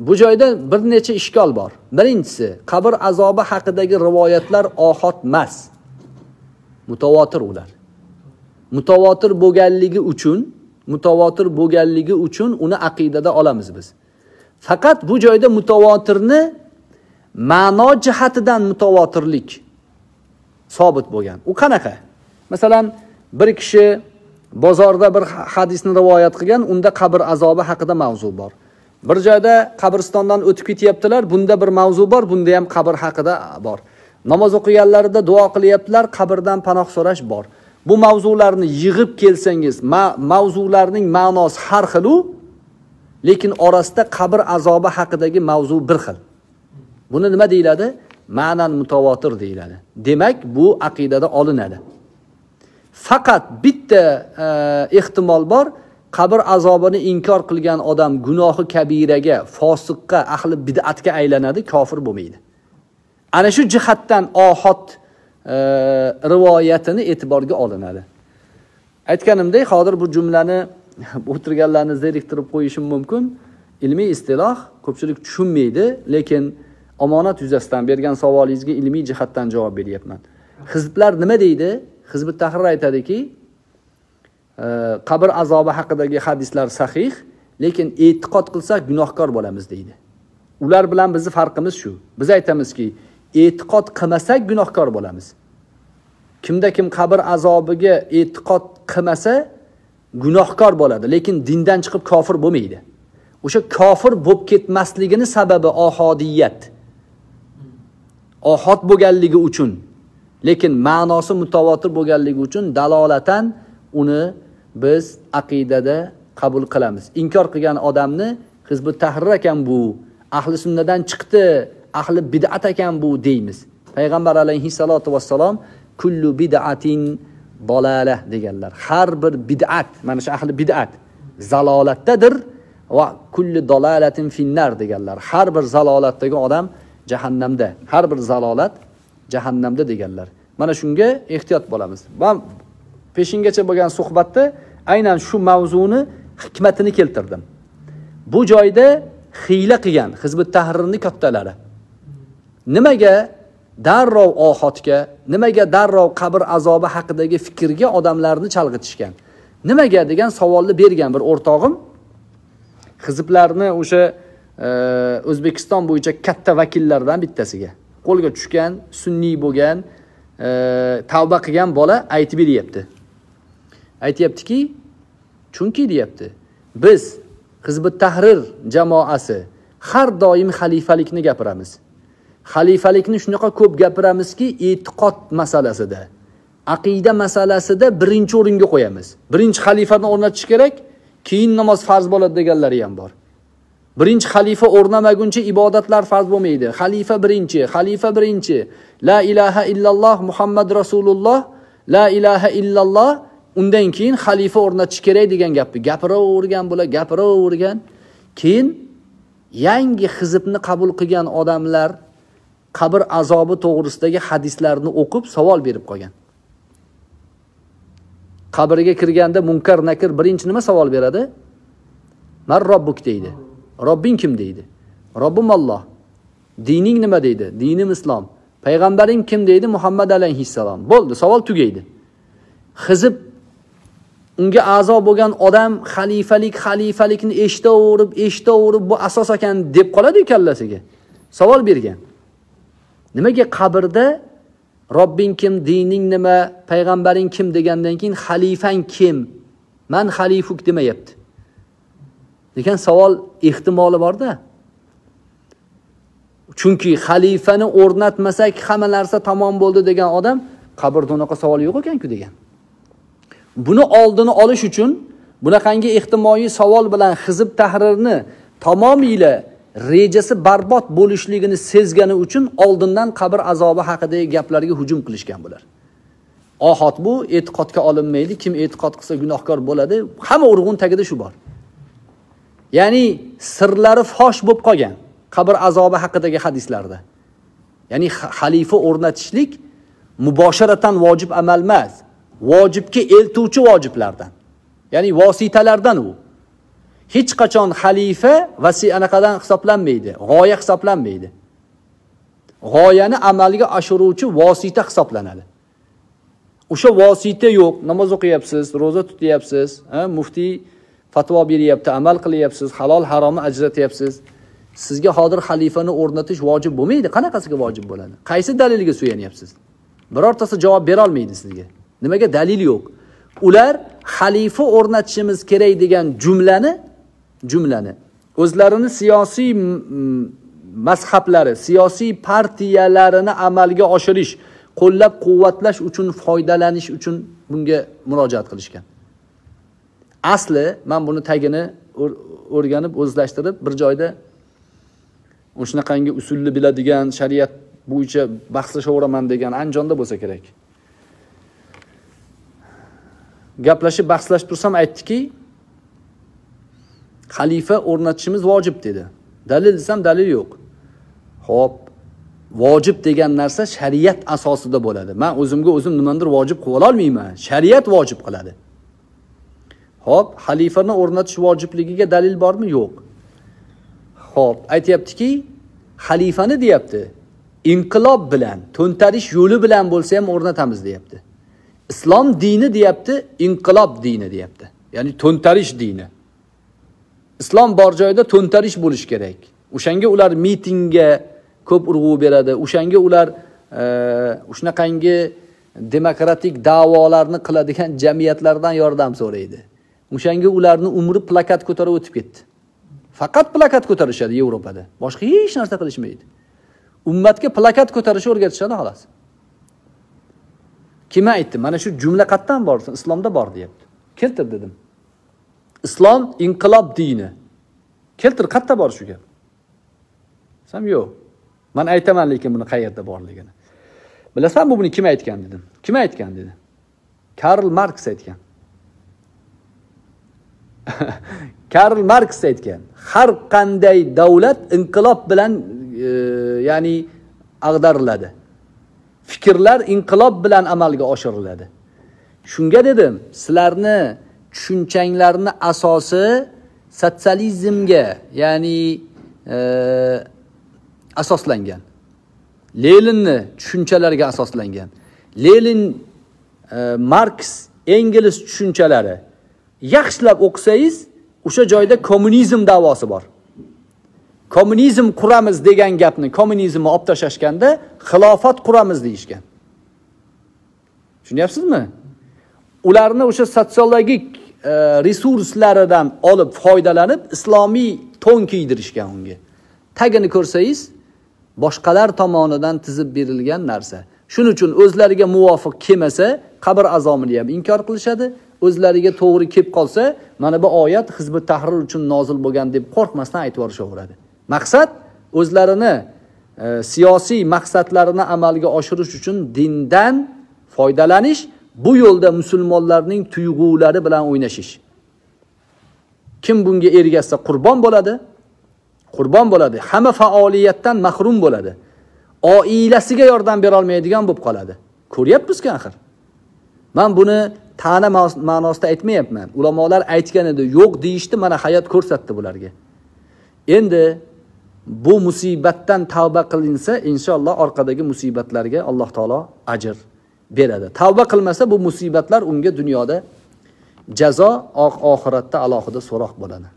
Bu joyda bir necha ishkol bor. Birinchisi qabr azobi haqidagi rivoyatlar ohod emas mutavotir ular. Mutavotir bo'lganligi uchun mutavotir bo'lganligi uchun uni aqidada olamiz biz. Faqat bu joyda mutavotirni ma'no jihatidan mutavotirlik sobit bo'lgan. U qanaqa? Masalan bir kishi bozorda bir hadisni rivoyat qilgan unda qabr azobi haqida mavzu bor. Bir joyda qabristondan o'tib ketyaptilar. Bunda bir mavzu bor bunda ham qabr haqida bor. Namoz o'qiganlarida duo qilyaptilar qabrdan panoh so'rash bor. Bu mavzularni yig'ib kelsangiz ma mavzularning ma'nosi har xilu lekin orasida qabr azobi haqidagi mavzu bir xil. Buni nima deyiladi? Ma'nan mutavotir deyiladi. Demak bu aqidada olinadi. Faqat bitta e, ehtimol bor qabr azobini inkor qilgan odam gunohi kabiraga fosiqqa ahli bid'atga aylanadi kofir bo'lmaydi. Ana shu jihatdan ohod e, rivoyatini e'tiborga olinadi. Aytganimdek hozir bu jumlani o'tirganlarni zeriktirib qo'yishim mumkin. Ilmiy istiloh ko'pchilik tushunmaydi lekin omonat yuzasidan bergan savolingizga ilmiy jihatdan javob beryapman. Hizblar nima deydi? Hizbi tahrir aytadiki qabr azobi haqidagi hadislar sahih lekin e'tiqod qilsak gunohkor bo'lamiz deydi. Ular bilan bizni farqimiz shu. Biz aytamizki e'tiqod qilmasak gunohkor bo'lamiz. Kimda kim qabr azobiga e'tiqod qilmasa gunohkor bo'ladi. Lekin dindan chiqib kofir bo'lmaydi. O'sha kofir bo'lib ketmasligini sababi ohodiyat ohod bo'lganligi uchun lekin ma'nosi mutavotir bo'lganligi uchun dalolatan uni biz aqidada qabul qilamiz. Inkor qilgan odamni hizbi tahrir ekan bu ahli sunnadan chiqdi ahli bid'at ekan bu deymiz. Payg'ambar alayhissalotu vassalom kullu bid'atin bolala deganlar. Har bir bid'at mana shu ahli bid'at zalolatdadir va kulli dolalatin finnar deganlar. Har bir zalolatdagi odam jahannamda har bir zalolat jahannamda deganlar. Mana shunga ehtiyot bo'lamiz. Va peshingacha bo'lgan suhbatda aynan shu mavzuni hikmatini keltirdim. Bu joyda hiyla qilgan hizbi tahrirni kattalari. Nimaga darrov ohotga nimaga darrov qabr azobi haqidagi fikrga odamlarni chalg'itishgan nimaga degan savolni bergan bir o'rtog'im hizblarni o'sha e, o'zbekiston bo'yicha katta vakillardan bittasiga. Qo'lga tushgan sunniy bo'lgan e, tavba qilgan bola aytib beryapti. Aytyaptiki chunki deyapti biz hizbi tahrir jamoasi har doim xalifalikni gapiramiz. Xalifalikni shunaqa ko'p gapiramizki e'tiqod masalasida aqida masalasida birinchi o'ringa qo'yamiz. Birinchi xalifani o'rnatish kerak keyin namoz farz bo'ladi deganlari ham bor. Birinchi xalifa o'rnamaguncha ibodatlar farz bo'lmaydi. Xalifa birinchi xalifa birinchi. La ilaha illalloh muhammad rasululloh la ilaha illalloh undan keyin xalifa o'rnatish kerak degan gapni gapiravergan bular gapiravergan. Keyin yangi hizibni qabul qilgan odamlar qabr azobi to'g'risidagi hadislarni o'qib savol berib qolgan. Qabrga kirganda munkar nakir birinchi nima savol beradi? Man robbuk deydi. Robbing kim? deydi. Robbim olloh dining nima? deydi. Dinim islom. Payg'ambaring kim? deydi. Muhammad alayhissalom. Bo'ldi savol tugaydi. Hizib unga a'zo bo'lgan odam xalifalik xalifalikni eshitaverib eshitaverib bu asos ekan deb qoladiyu kallasiga. Savol bergan. Nimaga qabrda robbing kim dining nima payg'ambaring kim degandan keyin xalifang kim? Man xalifuk demayapti. Degan savol ehtimoli borda. Chunki xalifani o'rnatmasak hamma narsa tamom bo'ldi degan odam qabrda unaqa savol yo'q ekanku degan. Buni oldini olish uchun bunaqangi ehtimoliy savol bilan hizb tahrirni tamomiyla rejasi barbod bo'lishligini sezgani uchun oldindan qabr azobi haqidagi gaplarga hujum qilishgan bular ohot bu e'tiqodga olinmaydi kim e'tiqod qilsa gunohkor bo'ladi hamma urg'un tagida shu bor. Ya'ni sirlari fosh bo'lib qolgan qabr azobi haqidagi hadislarda. Ya'ni xalifa o'rnatishlik mubosharatan vojib amal emas. Vojibga eltuvchi vojiblardan ya'ni vositalardan u. Hech qachon xalifa vasi anaqadan hisoblanmaydi g'oya hisoblanmaydi. G'oyani amalga oshiruvchi vosita hisoblanadi. O'sha vosita yo'q namoz o'qiyapsiz ro'za tutyapsiz muftiy fatvo beryapti amal qilyapsiz halol haromni ajratyapsiz. Sizga hozir xalifani o'rnatish vojib bo'lmaydi qanaqasiga vojib bo'ladi? Qaysi dalilga suyanyapsiz birortasi javob berolmaydi sizga. Nimaga dalil yo'q? Ular xalifa o'rnatishimiz kerak degan jumlani jumlani o'zlarini siyosiy mazhablari siyosiy partiyalarini amalga oshirish qo'llab quvvatlash uchun foydalanish uchun bunga murojaat qilishgan. Asli man buni tagini o'rganib o'zlashtirib bir joyda shunaqangi usulni biladigan shariat bo'yicha bahslashaveraman degan andijonda bo'lsa kerak. Gaplashib bahslashib tursam aytdiki xalifa o'rnatishimiz vojib dedi. Dalil desam dalil yo'q. Ho'p vojib degan narsa shariat asosida bo'ladi. Man o'zimga o'zim nimanidir vojib qilib ololmayman. Shariat vojib qiladi. Ho'p xalifani o'rnatish vojibligiga dalil bormi? Yo'q. Ho'p aytyaptiki xalifani deyapti. Inqilob bilan to'ntarish yo'li bilan bo'lsa ham o'rnatamiz deyapti. Islom dini deyapti inqilob dini deyapti. Ya'ni to'ntarish dini. Islom bor joyda to'ntarish bo'lishi kerak. O'shanga ular mitingga ko'p urg'u beradi. O'shanga ular e, shunaqangi demokratik da'volarni qiladigan jamiyatlardan yordam so'raydi. O'shanga ularni umri plakat ko'tarib o'tib ketdi. Faqat plakat ko'tarishadi yevropada. Boshqa hech narsa qilishmaydi. Ummatga plakat ko'tarishni o'rgatishadi xolos. Kim aytdi? Mana shu jumla qayerdan bor islomda bor deyapti. Keltir dedim. Islom inqilob dini. Keltir qayerda bor shu gap. Desam yo'q. Man aytaman lekin buni qayerda borligini. Bilasanmi buni kim aytgan dedim. Kim aytgan dedi karl marks aytgan. Karl marks aytgan. Har qanday davlat inqilob bilan e, ya'ni ag'dariladi. Fikrlar inqilob bilan amalga oshiriladi. Shunga dedim sizlarni tushunchanglarni asosi sotsializmga ya'ni e, asoslangan. Leninni tushunchalariga asoslangan. Lenin e, marks engels tushunchalari. Yaxshilab o'qisangiz o'sha joyda kommunizm da'vosi bor. Kommunizm quramiz degan gapni kommunizmni olib tashlashganda xilofat quramiz deyishgan. Tushunyapsizmi? Ularni o'sha sotsiologik e, resurslaridan olib foydalanib islomiy to'n kiydirishgan unga. Tagini ko'rsangiz boshqalar tomonidan tizib berilgan narsa. Shuning uchun o'zlariga muvofiq kelmasa qabr azomini ham inkor qilishadi. O'zlariga to'g'ri kelib qolsa mana bu oyat hizbi tahrir uchun nozil bo'lgan deb qo'rqmasdan aytib yuborishaveradi. Maqsad o'zlarini e, siyosiy maqsadlarini amalga oshirish uchun dindan foydalanish bu yo'lda musulmonlarning tuyg'ulari bilan o'ynashish kim bunga ergashsa qurbon bo'ladi qurbon bo'ladi. Hamma faoliyatdan mahrum bo'ladi. Oilasiga yordam berolmaydigan bo'lib qoladi. Ko'ryapmizku axir. Man buni ta'na ma'nosida aytmayapman. Ulamolar aytgan edi yo'q deyishdi mana hayot ko'rsatdi bularga. Endi bu musibatdan tavba qilinsa inshaalloh orqadagi musibatlarga alloh taolo ajr beradi. Tavba qilmasa bu musibatlar unga dunyoda jazo oxiratda alohida so'roq bo'ladi.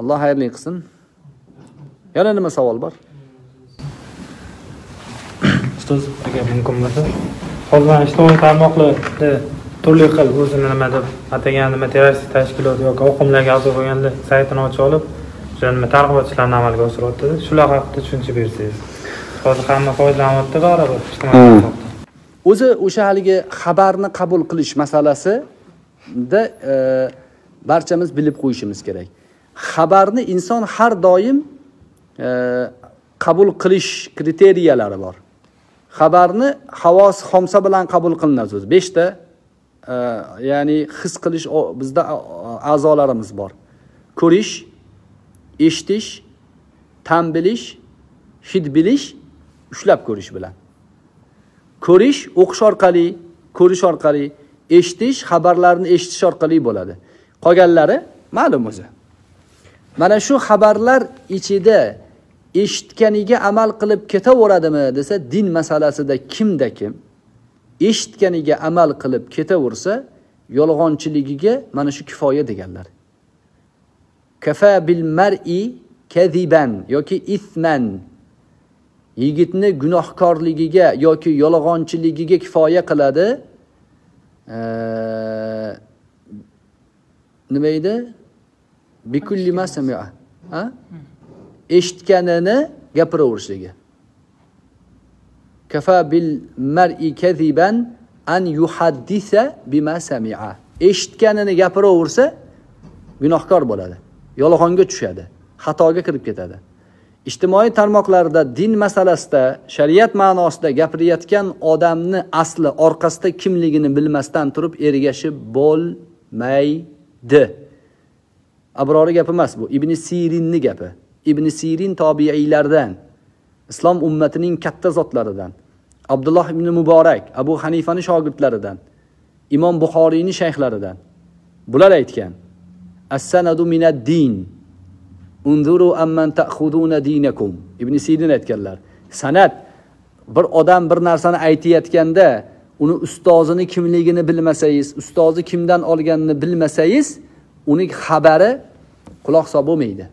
Alloh xayrli qilsin. Yana nima savol bor? Ustoz agar mumkin bo'lsa. Hozir mana ijtimoiy tarmoqlarda turli xil o'zini nima deb atagan nima terroristik tashkilot yoki oqimlarga a'zo bo'lganlar saytini ochib olib o'sha nima targ'ibot ishlarini amalga oshiryapti shular haqida tushuncha bersangiz. Hozir hamma foydalanyapti baribir ijtimoiy tarmoqdan o'zi o'sha haligi xabarni qabul qilish masalasida e, barchamiz bilib qo'yishimiz kerak. Xabarni inson har doim e, qabul qilish kriteriyalari bor. Xabarni havos xomsa bilan qabul qilinadi o'zi. Beshta e, ya'ni his qilish bizda a'zolarimiz bor. Ko'rish eshitish tan bilish hid bilish ushlab ko'rish bilan. Ko'rish o'qish orqali ko'rish orqali eshitish xabarlarni eshitish orqali bo'ladi. Qolganlari ma'lum o'zi. Mana shu xabarlar ichida eshitganiga amal qilib ketaveradimi desa din masalasida kimda kim eshitganiga amal qilib ketaversa yolg'onchiligiga mana shu kifoya deganlar. Kafa bil mar'i kaziban yoki isman yigitni gunohkorligiga yoki yolg'onchiligiga kifoya qiladi. Nima edi? Bikulli ha? Eshitganini gapiraverishligi kafa bil mar'i kaziban an yuhaddisa bima sami'a. Eshitganini gapiraversa gunohkor bo'ladi. Yolg'onga tushadi xatoga kirib ketadi. Ijtimoiy tarmoqlarda din masalasida shariat ma'nosida gapirayotgan odamni asli orqasida kimligini bilmasdan turib ergashib bo'lmaydi. Abrori gapi emas bu ibn sirinni gapi. Ibn sirin tobiiylardan islom ummatining katta zotlaridan abdulloh ibn muborak abu hanifani shogirdlaridan imom buxoriyni shayxlaridan. Bular aytgan as sanadu minad din unzuru amman ta'khuduna dinakum. Ibn sidin aytganlar san'at bir odam bir narsani aytayotganda uni ustozini kimligini bilmasangiz ustozi kimdan olganini bilmasangiz uni xabari quloq solib bo'lmaydi.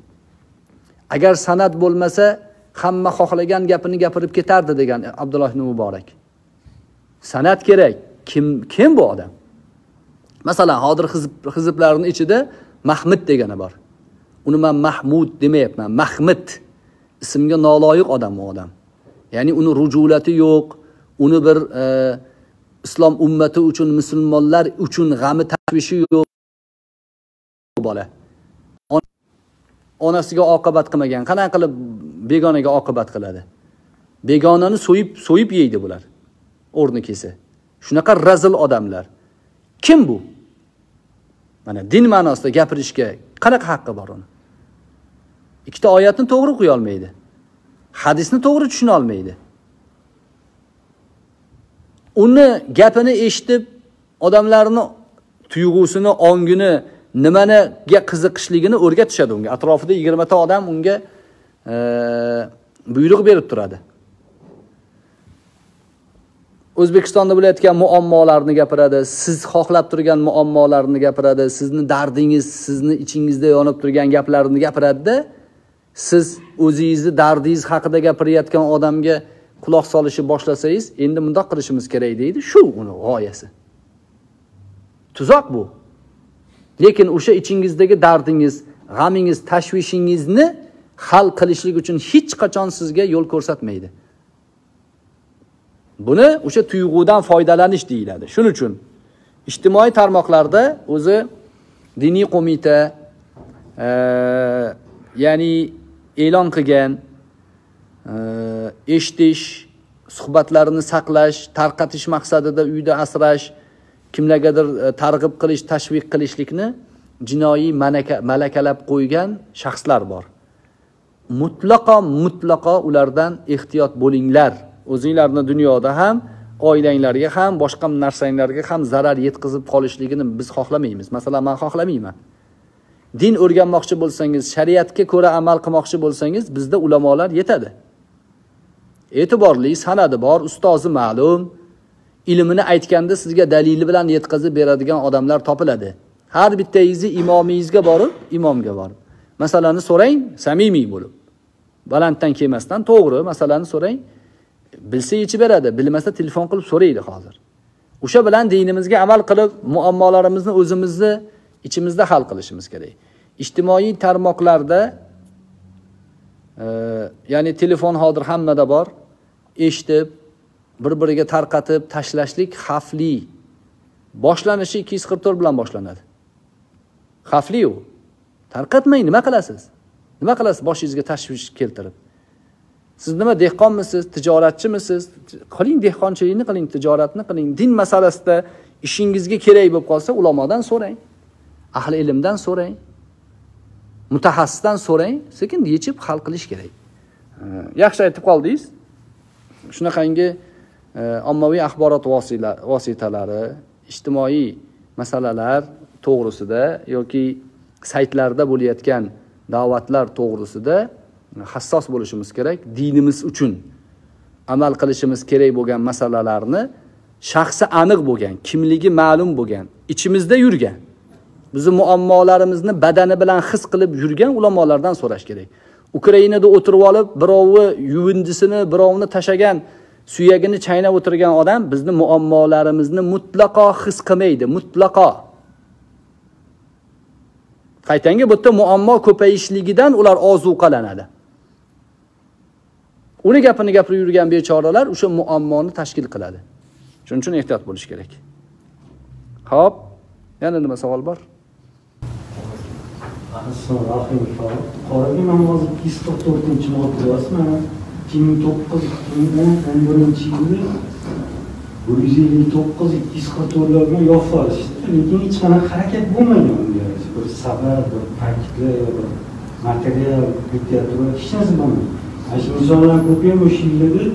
Agar san'at bo'lmasa hamma xohlagan gapini gapirib ketardi degan abdulloh ibn muborak. San'at kerak. Kim kim bu odam? Masalan hozir hizblarni ichida mahmud degani bor. Uni man mahmud demayapman mahmid ismga noloyiq odam u odam. Ya'ni uni rujulati yo'q uni bir e, islom ummati uchun musulmonlar uchun g'ami tashvishi yo'q. Bola. Onasiga oqibat qilmagan qanaqa qilib begonaga oqibat qiladi? Begonani so'yib so'yib yeydi bular o'rni kelsa shunaqa razil odamlar. Kim bu? Mana din ma'nosida gapirishga qanaqa haqqi bor uni? Ikkita oyatni to'g'ri o'qiy olmaydi. Hadisni to'g'ri tushuna olmaydi. Uni gapini eshitib odamlarni tuyg'usini ongini nimaniga qiziqishligini o'rgatishadi unga. Atrofida yigirmata odam unga e, buyruq berib turadi. O'zbekistonda bo'layotgan muammolarni gapiradi. Siz xohlab turgan muammolarni gapiradi. Sizni dardingiz sizni ichingizda yonib turgan gaplarni gapiradida siz o'zingizni dardingiz haqida gapirayotgan odamga quloq solishni boshlasangiz endi bundoq qilishimiz kerak deydi. Shu uni g'oyasi. Tuzoq bu. Lekin o'sha ichingizdagi dardingiz g'amingiz tashvishingizni hal qilishlik uchun hech qachon sizga yo'l ko'rsatmaydi. Buni o'sha tuyg'udan foydalanish deyiladi. Shuning uchun ijtimoiy tarmoqlarda o'zi diniy qo'mita e, ya'ni e'lon qilgan e, eshitish suhbatlarini saqlash tarqatish maqsadida uyda asrash kimlargadir e, targ'ib qilish tashviq qilishlikni jinoiy malakalab qo'ygan shaxslar bor. Mutlaqo mutlaqo ulardan ehtiyot bo'linglar. O'zinglarni dunyoda ham oilanglarga ham boshqa narsanglarga ham zarar yetkazib qolishligini biz xohlamaymiz. Masalan man xohlamayman. Din o'rganmoqchi bo'lsangiz shariatga ko'ra amal qilmoqchi bo'lsangiz bizda ulamolar yetadi. E'tiborli sanadi bor ustozi ma'lum. Ilmini aytganda sizga dalili bilan yetkazib beradigan odamlar topiladi. Har bittangizni imomingizga borib imomga borib. Masalani so'rang samimiy bo'lib. Balanddan kelmasdan to'g'ri masalani so'rang bilsa yechib beradi bilmasa telefon qilib so'raydi hozir. O'sha bilan dinimizga amal qilib muammolarimizni o'zimizni ichimizda hal qilishimiz kerak. Ijtimoiy tarmoqlarda e, ya'ni telefon hozir hammada bor. Eshitib bir biriga tarqatib tashlashlik xavfli. Boshlanishi ikki yuz qirq to'rt bilan boshlanadi. Xavfli u. Tarqatmang nima qilasiz? Nima qilasiz boshingizga tashvish keltirib? Siz nima dehqonmisiz? Tijoratchimisiz? Qiling dehqonchilikni qiling tijoratni qiling. Din masalasida ishingizga kerak bo'lib qolsa ulamodan so'rang. Ahli ilmdan so'rang. Mutaxassisdan so'rang. Sekin yechib hal qilish kerak. Yaxshi aytib qoldingiz. Shunaqangi e, ommaviy axborot vositalari ijtimoiy masalalar to'g'risida yoki saytlarda bo'layotgan da'vatlar to'g'risida hassos bo'lishimiz kerak dinimiz uchun amal qilishimiz kerak bo'lgan masalalarni shaxsi aniq bo'lgan kimligi ma'lum bo'lgan ichimizda yurgan bizni muammolarimizni badani bilan his qilib yurgan ulamolardan so'rash kerak. Ukrainada o'tirib olib birovni yuvindisini birovni tashagan suyagini chaynab o'tirgan odam bizni muammolarimizni mutlaqo his qilmaydi mutlaqo. Qaytanga bu yerda muammo ko'payishligidan ular ozuqalanadi uni gapini gapirib yurgan bechoralar o'sha muammoni tashkil qiladi. Shuning uchun ehtiyot bo'lish kerak. Ho'p yana nima savol bor? Qoraga man ikki yuz qirq to'rtinchi modda ikki ming to'qqiz ikki ming o'n o'n birinchi yili bir yuz ellik to'qqiz ikki yuz qirq to'rtlar bilan yopib yuborishdi lekin hech qanaqa harakat bo'lmagan unga bir sabab bir faktlar bir material literatura hech narsa bo'lmagan. Ana shu insonlar ko'payam o'sha yillarda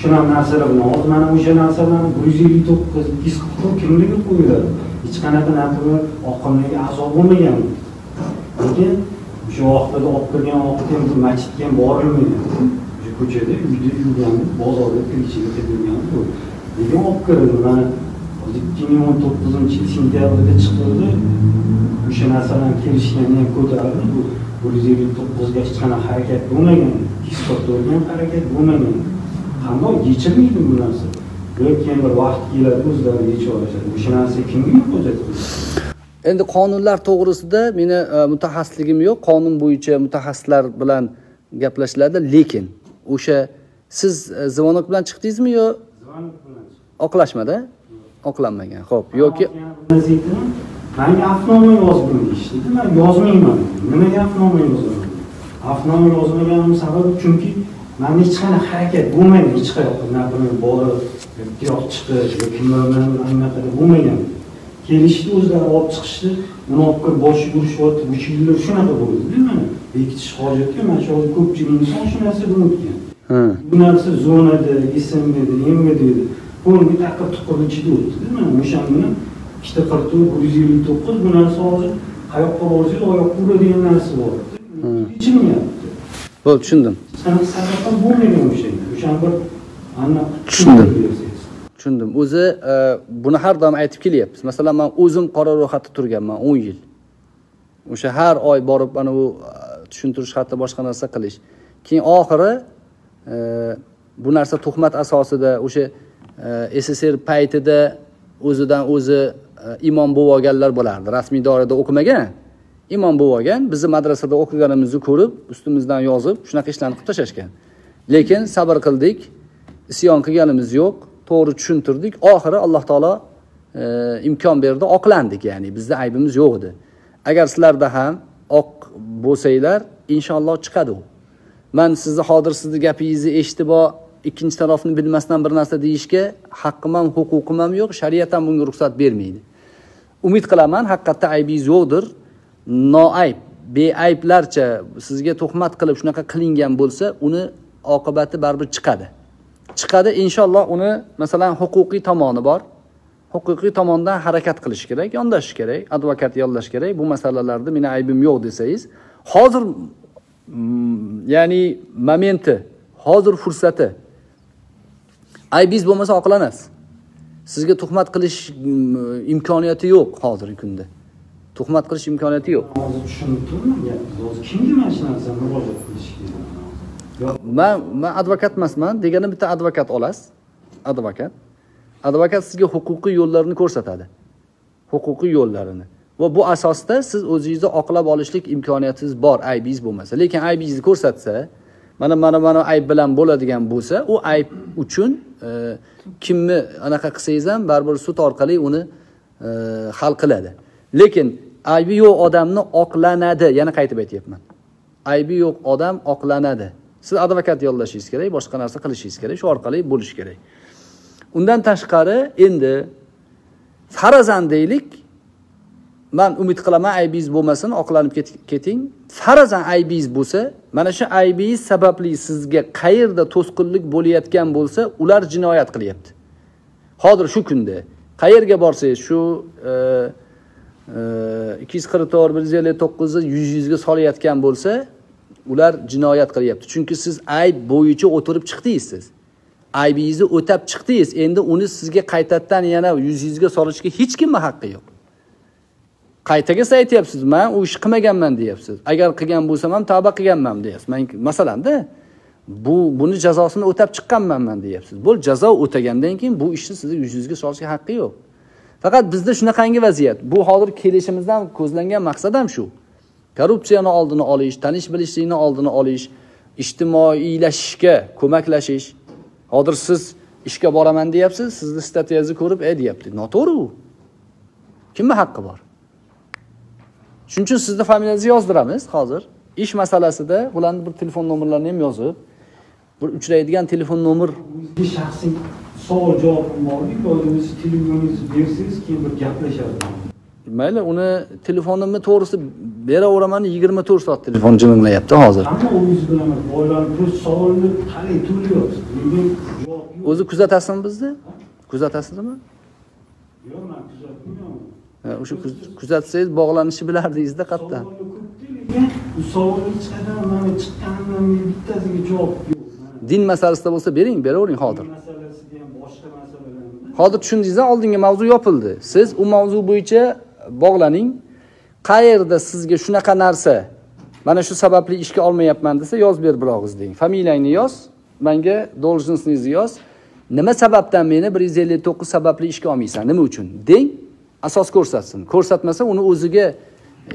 shunaqa narsalar bilan hozir mana o'sha narsalarni bir yuz ellik to'qqiz ikki yuz qirq to'rt kimlarga qo'yiladi hech qanaqa narsalar oqimlarga a'zo bo'lmagan. Lekin o'sha vaqtida olib kirgan vaqtda ham masjidga ham borilmagan. O'sha ko'chada uyda yurgan bozorda tirikchilik qilib lekin olib kirildi mana hozir ikki ming o'n to'qqizinchi yil sentyabrda chiqildi o'sha narsalarni kelishganini ham ko'tardi bu. Ellik to'qqizga hech qanaqa harakat bo'lmagan to'rtga ham harakat bo'lmagan. Qandoq yechilmaydi bu narsa? Keyin bir vaqt keladi o'zlari yechib olishadi. O'sha narsa kimga murojaat endi qonunlar to'g'risida meni e, mutaxassisligim yo'q. Qonun bo'yicha mutaxassislar bilan gaplashiladi lekin o'sha siz e, zvonok bilan chiqdingizmi yo oqlashmada oqlanmagan ho'p. Yoki manga afnoma yozgin deyishdida man yozmayman. Nimaga afnoma yozaman afnoma yozmaganim sababi chunki manda hech qanaqa harakat bo'lmagan hech qayoqqa например borib yo'q chiqish yoki kimlar bilan anaqada bo'lmagan. Kelishdi o'zlari olib chiqishdi. Uni olib kirib urishyapti o'sha yillar shunaqa bo'ldida mana bekitish hojatga mana shu ko'pchilik inson shu narsadan o'tgan. Bu narsa zonada smda mda bu taqir tuqirni ichida o'tdida mana o'shani bilan ikkita qirq to'rt bir yuz ellik to'qqiz bu narsa hozir qayoqqa borsangiz oyoqqa uradigan narsa bor ichilmayapti bo'ldi tushundim. Ham bo'lmagan o'sha o'shani bir aniq Tushundim. tushundim o'zi e, buni har doim aytib kelyapmiz. Masalan man o'zim qora ro'yxatda turganman o'n yil. O'sha har oy borib mana bu e, tushuntirish xati boshqa narsa qilish. Keyin oxiri e, bu narsa tuhmat asosida o'sha sssr paytida o'zidan o'zi E, imom bo'lib olganlar bo'lardi. Rasmiy doirada o'qimagan imom bo'lib olgan bizni madrasada o'qiganimizni ko'rib ustimizdan yozib shunaqa ishlarni qilib tashlashgan. Lekin sabr qildik isyon qilganimiz yo'q to'g'ri tushuntirdik. Oxiri alloh taolo e, imkon berdi oqlandik ya'ni bizni aybimiz yo'q edi. Agar sizlarda ham oq bo'lsanglar inshaalloh chiqadi u. Man sizni hozir sizni gapingizni eshitib ikkinchi tarafni bilmasdan bir narsa deyishga haqqim ham huquqim ham yo'q shariat ham bunga ruxsat bermaydi. Umid qilaman haqiqatda aybingiz yo'qdir noayb beayblarcha sizga tuhmat qilib shunaqa qilingan bo'lsa uni oqibati baribir chiqadi. Chiqadi inshaalloh uni masalan huquqiy tomoni bor. Huquqiy tomondan harakat qilish kerak yondashish kerak advokat yollash kerak. Bu masalalarda meni aybim yo'q desangiz hozir mm, ya'ni momenti hozir fursati aybingiz bo'lmasa oqlanasiz sizga tuhmat qilish mm, imkoniyati yo'q hozirgi kunda. Tuhmat qilish imkoniyati yo'q. Hozir tushunib kimga mana shu narsani murojaat qilish kerak? Man man advokat emasman degani bitta advokat olasiz advokat. Advokat sizga huquqiy yo'llarni ko'rsatadi. Huquqiy yo'llarini. Va bu asosda siz o'zingizni oqlab olishlik imkoniyatingiz bor aybingiz bo'lmasa. Lekin aybingizni ko'rsatsa mana mana mana ayb bilan bo'ladigan bo'lsa u ayb uchun e, kimni anaqa qilsangiz ham baribir sud orqali uni e, hal qiladi. Lekin aybi yo'q odamni oqlanadi. Yana qaytib aytyapman. Aybi yo'q odam oqlanadi. Siz advokat yollashingiz kerak boshqa narsa qilishingiz kerak shu orqali bo'lishi kerak. Undan tashqari endi farazan deylik man umid qilaman aybingiz bo'lmasin oqlanib keting. Farazan aybingiz bo'lsa mana shu aybingiz sababli sizga qayerda to'sqinlik bo'layotgan bo'lsa ular jinoyat qilyapti. Hozir shu kunda qayerga borsangiz shu e, e, ikki yuz qirq to'rt bir yuz ellik to'qqizni yuz yuzga solayotgan bo'lsa ular jinoyat qilyapti. Chunki siz ayb bo'yicha o'tirib chiqdingiz. Siz aybingizni o'tab chiqdingiz. Endi uni sizga qaytadan yana yuz yuzga solishga hech kimni haqqi yo'q. Qaytaga siz aytyapsiz man u ishni qilmaganman deyapsiz. Agar qilgan bo'lsam ham tavba qilganman deyapsiz. Man masalanda bu buni jazosini o'tab chiqqanman man deyapsiz. Bo'ldi jazo o'tagandan keyin bu ishni sizni yuzingizga solishga haqqi yo'q. Faqat bizda shunaqangi vaziyat. Bu hozir kelishimizdan ko'zlangan maqsad ham shu. Korrupsiyani oldini olish tanish bilishlikni oldini olish ijtimoiylashishga ko'maklashish. Hozir siz ishga boraman deyapsiz sizni statiyangizni ko'rib e deyapti. Noto'g'ri u kimni haqqi bor? Shuning uchun sizni familiyangizni yozdiramiz hozir. Ish masalasida bularni bir telefon nomerlarini ham yozib bir uchraydigan telefon nomer shaxsiy savol javobim borki hozir o'z telefoningizni bersangiz keyin bir gaplashamiz. Mayli uni telefonimni to'g'risi beraveraman yigirma to'rt soat telefon jiringlayapti hozir. Hamma o'zingiz bilaman bolalarni ko'z savolni qalay to'layapsiz o'zi kuzatasizmi bizni? Kuzatasizmi? Yo'q man kuzatmayman o'sha kuzatsangiz bog'lanishi bilardingizda qayerdan savolni mana chiqqanidan bittasiga javob yo'q din masalasida bo'lsa bering beravering hozir din masalasida ham boshqa masalalarda hozir tushundingiz oldingi mavzu yopildi. Siz u mavzu bo'yicha bog'laning qayerda sizga shunaqa narsa mana shu sababli ishga olmayapman desa yozib ber bir deng. Familiyangni yoz manga должностьningizni yoz. Nima sababdan meni bir yuz ellik to'qqiz sababli ishga olmaysan? Nima uchun? Deng asos ko'rsatsin. Ko'rsatmasa uni o'ziga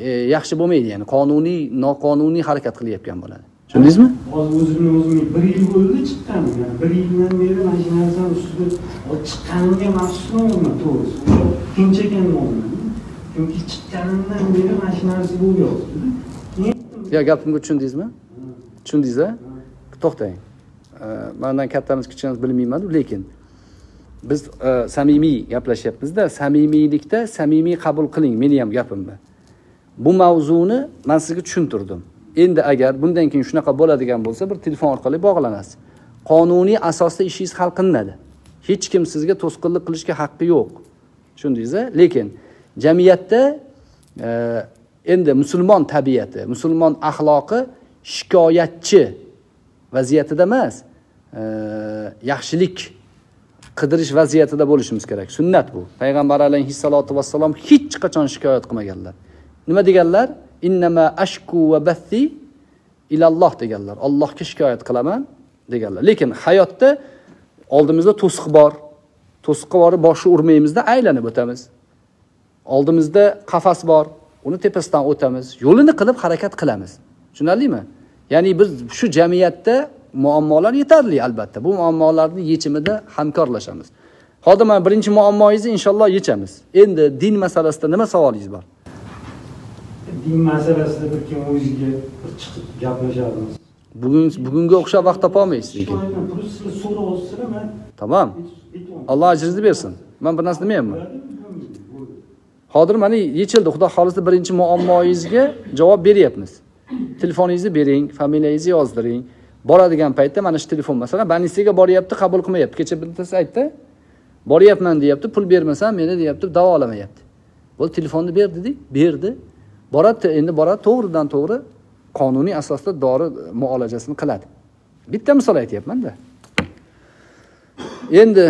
e, yaxshi bo'lmaydi ya'ni qonuniy noqonuniy harakat qilayotgan bo'ladi. Tushundingizmi? Hozir o'zimni o'zimga bir yil bo'ldi chiqqanim yani bir yildan beri mana shu narsani ustida chiqqanimga afsuslanmayman to'g'risi. Tinch ekanman chunki chiqqanimdan beri mana shu narsa bo'lyaptida keyin yo gapimga tushundingizmi? Tushundingiz a to'xtang. E, mandan kattamiz kichkamiz bilmaymanu lekin biz e, samimiy gaplashyapmizda samimiylikda samimiy qabul qiling. Meni ham gapimni. Bu mavzuni man sizga tushuntirdim. Endi agar bundan keyin shunaqa bo'ladigan bo'lsa bir telefon orqali bog'lanasiz. Qonuniy asosda ishingiz hal qilinadi. Hech kim sizga to'sqinlik qilishga haqqi yo'q. Tushundingiza? Lekin jamiyatda e, endi musulmon tabiati musulmon axloqi shikoyatchi vaziyatida emas e, yaxshilik qidirish vaziyatida bo'lishimiz kerak. Sunnat bu. Payg'ambar alayhissalotu vassalom hech qachon shikoyat qilmaganlar. Nima deganlar? Innama ashku va bathi ilalloh deganlar. Allohga shikoyat qilaman deganlar. Lekin hayotda oldimizda to'siq bor. To'siqqa borib boshni urmaymizda aylanib o'tamiz. Oldimizda qafas bor uni tepasidan o'tamiz. Yo'lini qilib harakat qilamiz. Tushunarlimi? Ya'ni biz shu jamiyatda muammolar yetarli albatta. Bu muammolarni yechimida hamkorlashamiz. Hozir mana birinchi muammoyingizni inshaalloh yechamiz. Endi din masalasida nima savolingiz bor? Din masalasida bir kim o'ziga bir chiqib gaplashadimiz bugun bugunga o'xshab vaqt topolmaysiz lekin. Tamom alloh ajringizni bersin. Man bir narsa demayapman. Hozir mana yechildi. Xudo xohlasa birinchi muammoyingizga javob beryapmiz. Telefoningizni bering familiyangizni yozdiring boradigan paytda mana shu telefon masalan больницаga boryapti qabul qilmayapti. Kecha bittasi aytdi boryapman deyapti pul bermasam meni deyapti davolamayapti bo'ldi telefonni ber dedik berdi. Boradi endi boradi to'g'ridan to'g'ri qonuniy asosda dori muolajasini qiladi. Bitta misol aytyapmanda. Endi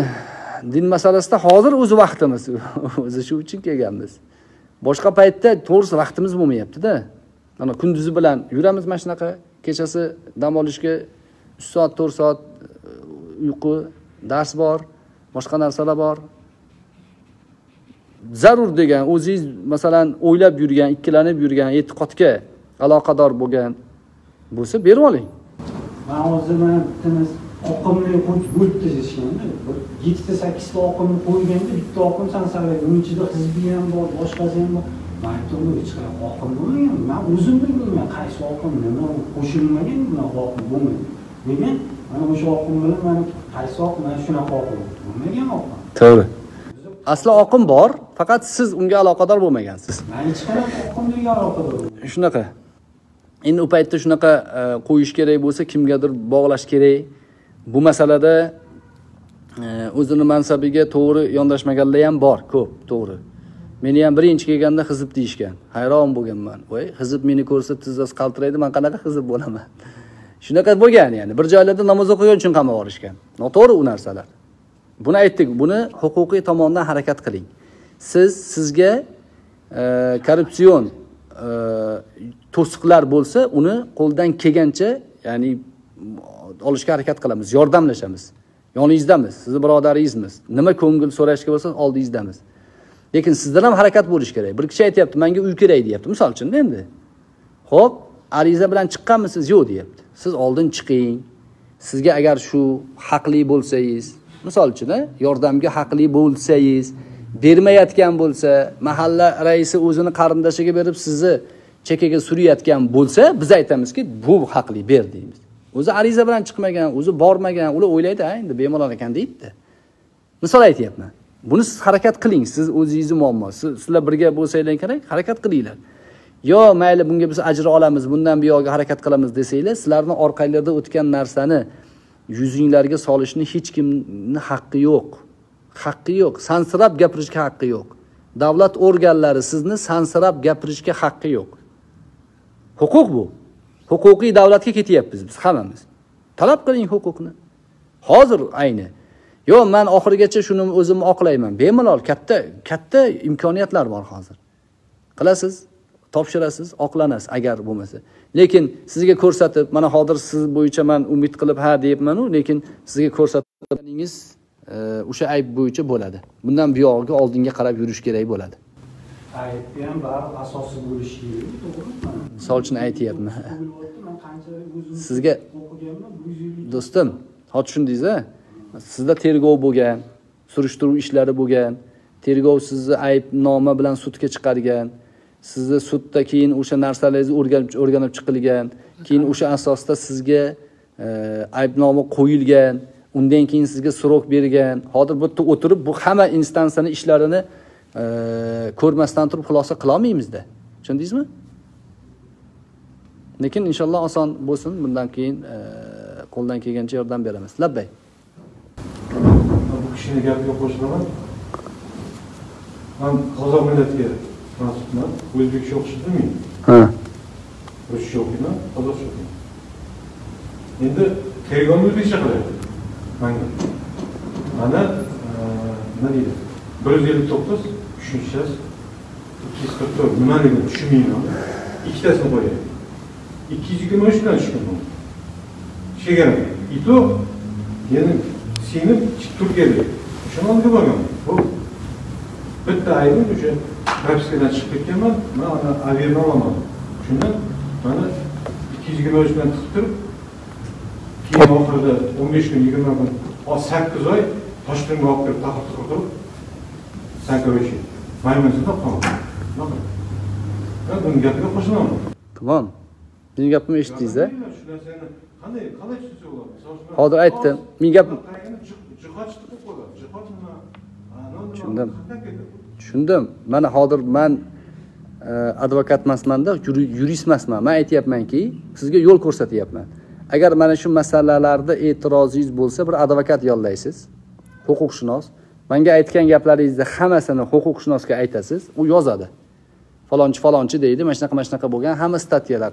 din masalasida hozir o'zi vaqtimiz o'zi shu uchun kelganmiz. Boshqa paytda to'g'risi vaqtimiz bo'lmayaptida. Mana kunduzi bilan yuramiz mana shunaqa. Kechasi dam olishga uch soat to'rt soat e, uyqu dars bor boshqa narsalar bor. Zarur degan o'zingiz masalan o'ylab yurgan ikkilanib yurgan e'tiqodga aloqador bo'lgan bo'lsa berib oling. Man hozir mana bittamiz oqimli qo'yib bo'lib tashishganda bir yettita sakkizta oqimni qo'yganda bitta oqim sansalaydi uni ichida hizbiy ham bor boshqasi ham bor. Man aytdim hech oqim bo'lmagan man o'zim bilmayman qaysi oqim nima u qo'shilmagan bunaqa oqim bo'lmaydi degan mana o'sha oqim bilan mana qaysi oqim mana shunaqa oqim bo'lmagan oqim to'g'ri asli oqim bor faqat siz unga aloqador bo'lmagansiz. Man hech qanaqa oqimga aloqador shunaqa. Endi u paytda shunaqa e, qo'yish kerak bo'lsa kimgadir bog'lash kerak. Bu masalada e, o'zini mansabiga to'g'ri yondashmaganlar ham bor ko'p to'g'ri. Meni ham birinchi kelganda hizib deyishgan. Hayron bo'lganman. Voy hizib meni ko'rsa tizzasi qaltiraydi man qanaqa hizib bo'laman? Shunaqa bo'lgan ya'ni. Bir joylarda namoz o'qigan uchun qamab yuborishgan noto'g'ri u narsalar. Buni aytdik buni huquqiy tomondan harakat qiling. Siz sizga e, korrupsion e, to'siqlar bo'lsa uni qo'ldan kelgancha ya'ni olishga harakat qilamiz. Yordamlashamiz. Yoningizdamiz sizni birodaringizmiz? Nima ko'ngil so'rashga bo'lsa oldingizdamiz lekin sizdan ham harakat bo'lishi kerak. Bir kishi aytyapti manga uy kerak deyapti. Misol uchunda endi. Ho'p ariza bilan chiqqanmisiz yo'q deyapti. Siz oldin chiqing. Sizga agar shu haqli bo'lsangiz misol uchun yordamga haqli bo'lsangiz bermayotgan bo'lsa mahalla raisi o'zini qarindoshiga berib sizni chekkaga surayotgan bo'lsa biz aytamizki bu haqli ber deymiz. O'zi ariza bilan chiqmagan o'zi bormagan. Ular o'ylaydi a endi bemalol ekan deydida. Misol aytyapman. Buni siz harakat qiling. Siz o'zingizni muammo sizlar birga bo'lsanglar kerak harakat qilinglar. Yo mayli bunga biz ajr olamiz bundan buyog'iga harakat qilamiz desanglar sizlarni orqanglarda o'tgan narsani yuzinglarga solishni hech kimni haqqi yo'q. Haqqi yo'q. Sansirab gapirishga haqqi yo'q. Davlat organlari sizni sansirab gapirishga haqqi yo'q. Huquq bu. Huquqiy davlatga ketyapmiz biz hammamiz. Talab qiling huquqni. Hozir ayni yo'q man oxirigacha shuni o'zim oqlayman. Bemalol katta katta imkoniyatlar bor hozir. Qilasiz topshirasiz oqlanasiz agar bo'lmasa. Lekin sizga ko'rsatib mana hozir siz bo'yicha man umid qilib ha deyapmanu lekin sizga ko'rsatganingiz e, o'sha ayb bo'yicha bo'ladi. Bundan buyog'iga oldinga qarab yurish kerak bo'ladi. Aybni ham baribir asosi bo'lishi kerak. To'g'rimi? Misol uchun aytyapman. Sizga- do'stim hozir tushundingiz a sizda tergov bo'lgan surishtiruv ishlari bo'lgan tergov sizni aybnoma bilan sudga chiqargan sizni sudda keyin o'sha narsalaringiz o'rganib o'rganib chiqilgan keyin o'sha asosda sizga e, aybnoma qo'yilgan undan keyin sizga srok bergan. Hozir bu yerda o'tirib bu hamma instansiyani ishlarini e, ko'rmasdan turib xulosa qilolmaymizda tushundingizmi? Lekin inshaalloh oson bo'lsin bundan keyin e, qo'ldan kelgancha yordam beramiz. Labbay. Kishini gapiga qo'shilaman man qozoq millatiga mansubman o'zbekcha o'qishni bilmayman ha. Ruscha o'qiyman qozoqcha o'qiyman endi tergovni o'zbekcha qilyapti manga. Mana nima deydi? Bir yuz ellik to'qqiz dars ikki yuz qirq to'rt. Nimaligini tushunmayman ikkitasini qo'yaylik ikki yuz yigirma uch bilan tushundim. Chegaraga и то yana singlim turkiyaga o'shani oldiga borganman bitta aybim o'sha propiskadan chiqib ketganman. Man ana aviarni ololmadim shundan mana ikki yuz yigirma uch bilan tutib turib keyin oxirida o'n besh kun yigirma kun sakkiz oy toshkentga olib kelib taqir tuqir qilib sankovich maymunzada qoldim. Man buni gapiga qo'shilaman tamom. Meni gapimni eshitdingiz shu narsani qanday qanday tushunsa bo'ladi? Hozir aytdim. Men gap- Tushundim. tushundim. Mana hozir man e, advokat emasmanda yuri- yurist emasman. Man aytyapmanki sizga yo'l ko'rsatyapman. Agar mana shu masalalarda e'tirozingiz bo'lsa bir advokat yollaysiz huquqshunos. Manga aytgan gaplaringizni hammasini huquqshunosga aytasiz u yozadi. Falonchi falonchi deydi mana shunaqa mana shunaqa bo'lgan. Hamma statyalar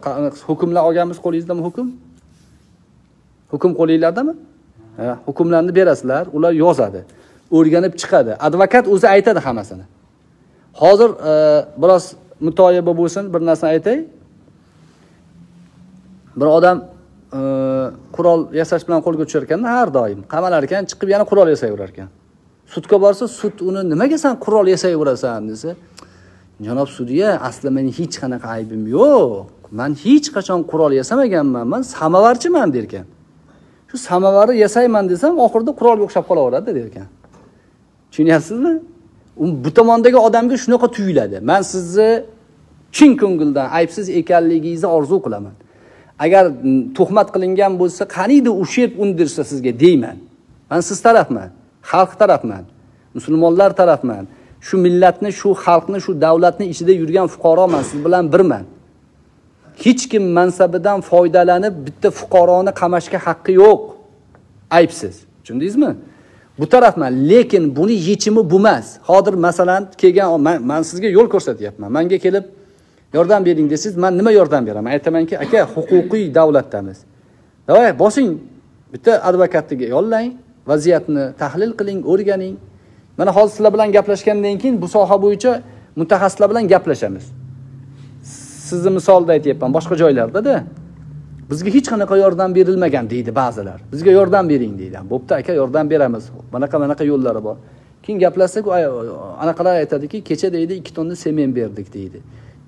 hukmlar olganmiz qo'lingizdami hukm hukm qo'linglardami? Ha, hukmlarni berasizlar ular yozadi o'rganib chiqadi. Advokat o'zi aytadi hammasini. Hozir e, biroz mutoyiba bo'lsin bir narsani aytay. Bir odam e, qurol yasash bilan qo'lga tushar ekanda har doim qamalar ekan chiqib yana qurol yasayverar ekan. Sudga borsa sud uni nimaga san qurol yasayverasan desa janob sudya aslida meni hech qanaqa aybim yo'q. Man hech qachon qurol yasamaganman. Man samovarchiman derkan. Shu samovarni yasayman desam oxirida qurolga o'xshab qolaveradi derkan. Tushunyapsizmi? U bu tomondagi odamga shunaqa tuyuladi. Man sizni chin ko'ngildan aybsiz ekanligingizni orzu qilaman. Agar tuhmat qilingan bo'lsa qaniydi yer undirsa sizga deyman. Man siz tarafman xalq tarafman musulmonlar tarafman. Shu millatni shu xalqni shu davlatni ichida yurgan fuqaroman siz bilan birman. Hech kim mansabidan foydalanib bitta fuqaroni qamashga haqqi yo'q. Aybsiz. Tushundingizmi? Bu tarafman lekin buni yechimi bu emas. Hozir masalan kelgan man, man sizga yo'l ko'rsatyapman. Manga kelib yordam bering desangiz man nima yordam beraman? Aytamanki aka huquqiy davlatdamiz. Davay bosing. Bitta advokatiga yollang vaziyatni tahlil qiling o'rganing. Mana hozir sizlar bilan gaplashgandan keyin bu soha bo'yicha mutaxassislar bilan gaplashamiz. Sizni misolda aytyapman boshqa joylardada. Bizga hech qanaqa yordam berilmagan deydi ba'zilar. Bizga yordam bering deydi. Bo'pti aka yordam beramiz. Manaqa manaqa yo'llari bor. Keyin gaplashsak u anaqalar aytadiki kecha deydi ikki tonna sement berdik deydi.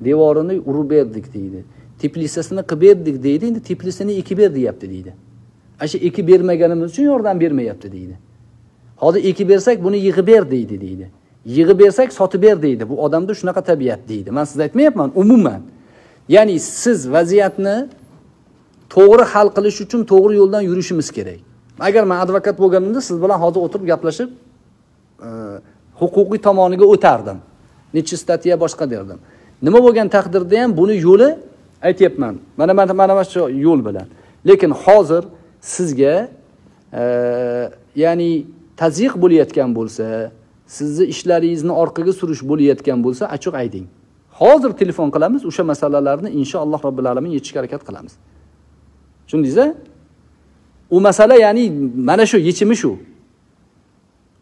Devorini urib berdik deydi. Teplisasini qilib berdik deydi endi teplisini ekib ber deyapti deydi. Ana shu ekib bermaganimiz uchun yordam bermayapti deydi. Hozir ekib bersak buni yig'ib ber deydi deydi. Yig'ib bersak sotib ber deydi. Bu odamda shunaqa tabiat deydi. Man sizga aytmayapman umuman. Ya'ni siz vaziyatni to'g'ri hal qilish uchun to'g'ri yo'ldan yurishimiz kerak. Agar man advokat bo'lganimda siz bilan hozir o'tirib gaplashib e, huquqiy tomoniga o'tardim. Nechi statya boshqa derdim. Nima bo'lgan taqdirda ham buni yo'li aytyapman. Mana mana mana mana shu yo'l bilan. Lekin hozir sizga e, ya'ni tazyiq bo'layotgan bo'lsa sizni ishlaringizni orqaga surish bo'layotgan bo'lsa ochiq ayting hozir telefon qilamiz o'sha masalalarni inshaalloh robbil alamin yechishga harakat qilamiz. Tushundingiz a u masala ya'ni mana shu yechimi shu.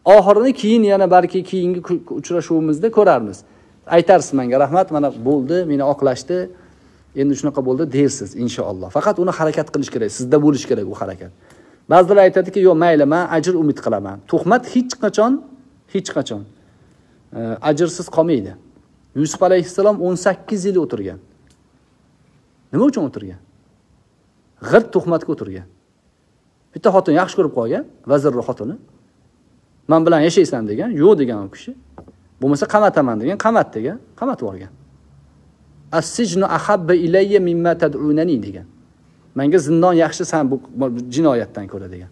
Oxirini keyin yana balki keyingi uchrashuvimizda ko'rarmiz. Aytarsiz menga rahmat mana bo'ldi meni oqlashdi. Endi shunaqa bo'ldi dersiz inshaalloh. Faqat uni harakat qilish kerak sizda bo'lishi kerak u harakat. Ba'zilar aytadiki yo'q mayli man ajr umid qilaman. Tuhmat hech qachon hech qachon. Ajrsiz qolmaydi. Yusuf alayhissalom o'n sakkiz yil o'tirgan. Nima uchun o'tirgan? G'irt tuhmatga o'tirgan. Bitta xotin yaxshi ko'rib qolgan vazirni xotini. Man bilan yashaysan degan yo'q degan u kishi. Bo'lmasa qamataman degan qamat degan qamatib yuborgan assijnu ahabba ilayya mimma tad'unani degan. Manga zindon yaxshi san bu jinoyatdan ko'ra degan.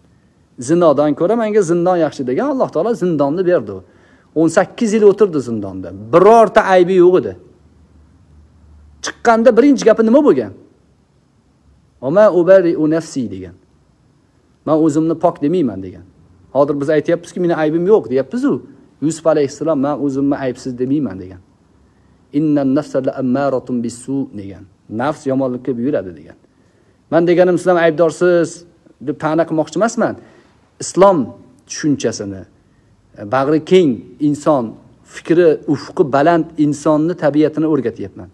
Zinodan ko'ra manga zindon yaxshi degan alloh taolo zindonni berdi. u o'n sakkiz yil o'tirdi zindonda. Birorta aybi yo'q edi. Chiqqanda birinchi gapi nima bo'lgan? Nafsi degan. Man o'zimni pok demayman degan. Hozir biz aytyapmizki meni aybim yo'q deyapmizu. Yusuf alayhissalom man o'zimni aybsiz demayman degan. Degan. Nafs yomonlikka buyuradi degan. Man deganim sizlar aybdorsiz deb ta'na qilmoqchi emasman. Islom tushunchasini bag'ri keng inson fikri ufqi baland insonni tabiatini o'rgatyapman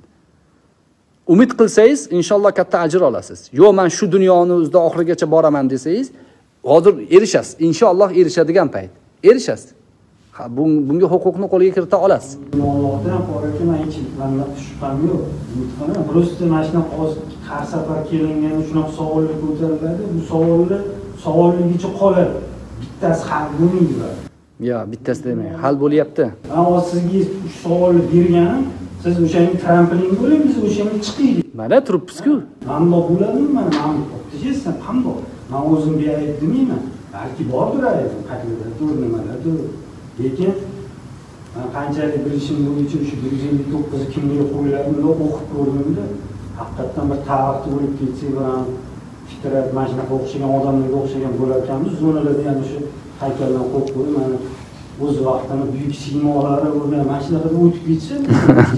umid qilsangiz inshaalloh katta ajr olasiz yo'q man shu dunyoni o'zida oxirigacha boraman desangiz hozir erishasiz inshaalloh erishadigan payt erishasiz Ha, bunga huquqni qo'lga kirita olasiz Allohdan qoraki man hech manda shubham yo'q. Umidxona просто mana shunaqa hozir har safar kelinganda shunaqa savollar ko'tariladi. Bu savollar savolligicha qoladi. Bittasi hal bo'lmaydi. Bular. yo bittasi demang hal bo'lyapti Man hozir sizga uch savolni berganim, siz o'shanga tramplin bo'ling, biz o'shanga chiqaylik. mana turibmiz-ku Mandoq bo'ladimi? Man man optijistman, qandoq? Man o'zim beayb demayman. Balki bordir ayb, qayerdadir, nimalardir. Lekin man qanchalik bilishim bo'yicha o'sha 159 kimga qo'yiladi, uni o'qib ko'rdimda, haqiqatdan bir tarixda o'lib ketsak, bir fitrat mana shunaqa o'xshagan odamlarga o'xshagan bo'larkanmiz. Zonalarda ham o'sha haykaldan qo'yib mana o'z vaqtini buyuk siymolari bo'lgan mana shunaqada o'tib ketsa,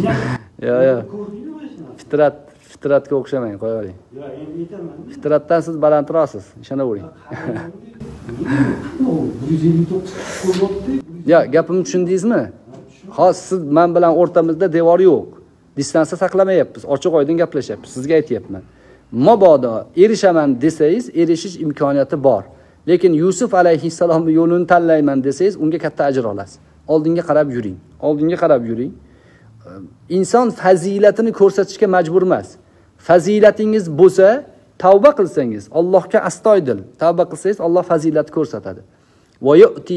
Yo, yo. Ko'rdingmi mana shunaqa? fitrat fitratga o'xshamang qo'yavering Yo, endi aytaman. fitratdan siz balandroqsiz ishonavering yo gapimni tushundingizmi? Hozir siz man bilan o'rtamizda devor yo'q. Distansiya saqlamayapmiz ochiq oydin gaplashyapmiz sizga aytyapman. Mabodo erishaman desangiz erishish imkoniyati bor lekin yusuf alayhissalomni yo'lini tanlayman desangiz unga katta ajr olasiz. Oldinga qarab yuring. Oldinga qarab yuring. Ehm, inson fazilatini ko'rsatishga majbur emas. Fazilatingiz bo'lsa tavba qilsangiz allohga astoydil. Tavba qilsangiz alloh fazilat ko'rsatadi. Yu'ti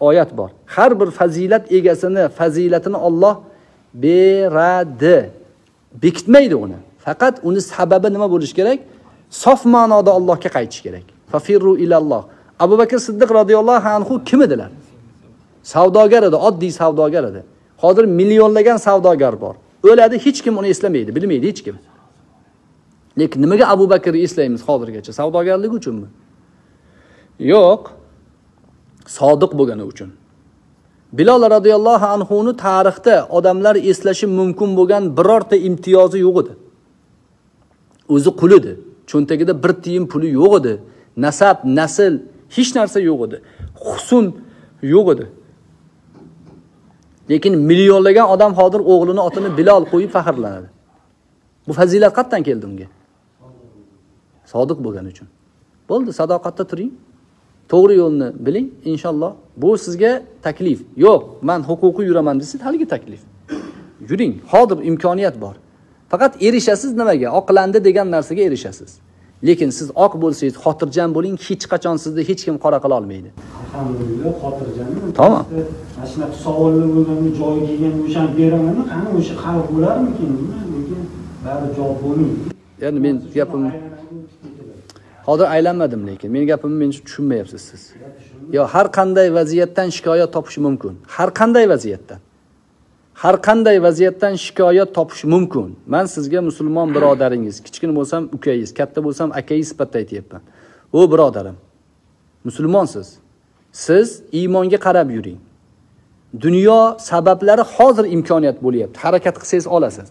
oyat bor. Har bir fazilat egasini fazilatini olloh beradi. Bekitmaydi uni. Faqat uni sababi nima bo'lishi kerak? Sof ma'noda allohga qaytish kerak. Fafirru ilalloh. Abu bakr siddiq roziyallohu anhu kim edilar? Savdogar edi oddiy savdogar edi. Hozir millionlagan savdogar bor. O'ladi hech kim uni eslamaydi bilmaydi hech kim. Lekin nimaga abu bakrni eslaymiz hozirgacha? Savdogarligi uchunmi yo'q. Sodiq bo'lgani uchun. Bilol roziyallohu anhuni tarixda odamlar eslashi mumkin bo'lgan birorta imtiyozi yo'q edi. O'zi qul edi. Cho'ntagida bir tiyin puli yo'q edi. Nasab nasl hech narsa yo'q edi. Husn yo'q edi. Lekin millionlagan odam hozir o'g'lini otini bilol qo'yib faxrlanadi. Bu fazilat qayerdan keldi unga? Sodiq bo'lgani uchun. Bo'ldi sadoqatda turing. To'g'ri yo'lni biling inshaalloh. Bu sizga taklif. Yo'q man huquqiy yuraman desangiz haligi taklif. Yuring hozir imkoniyat bor. Faqat erishasiz nimaga? Oqlandi degan narsaga erishasiz. Lekin siz oq bo'lsangiz xotirjam bo'ling hech qachon sizni hech kim qora qila olmaydi. Alhamdulillah xotirjamman Tamam. mana shunaqa savollar bo'lganda joyiga kelganda o'shani beraman qani o'sha hal bo'larmikin lekin baribir javob bo'lmaydi. Ya'ni men gapimni hozir aylanmadim lekin meni gapimni menimcha tushunmayapsiz siz. Yo har qanday vaziyatdan shikoyat topish mumkin. Har qanday vaziyatdan har qanday vaziyatdan shikoyat topish mumkin? Man sizga musulmon birodaringiz kichkina bo'lsam ukangiz katta bo'lsam akangiz sifatida aytyapman. O birodarim musulmonsiz. Siz iymonga qarab yuring. Dunyo sabablari hozir imkoniyat bo'lyapti. Harakat qilsangiz olasiz.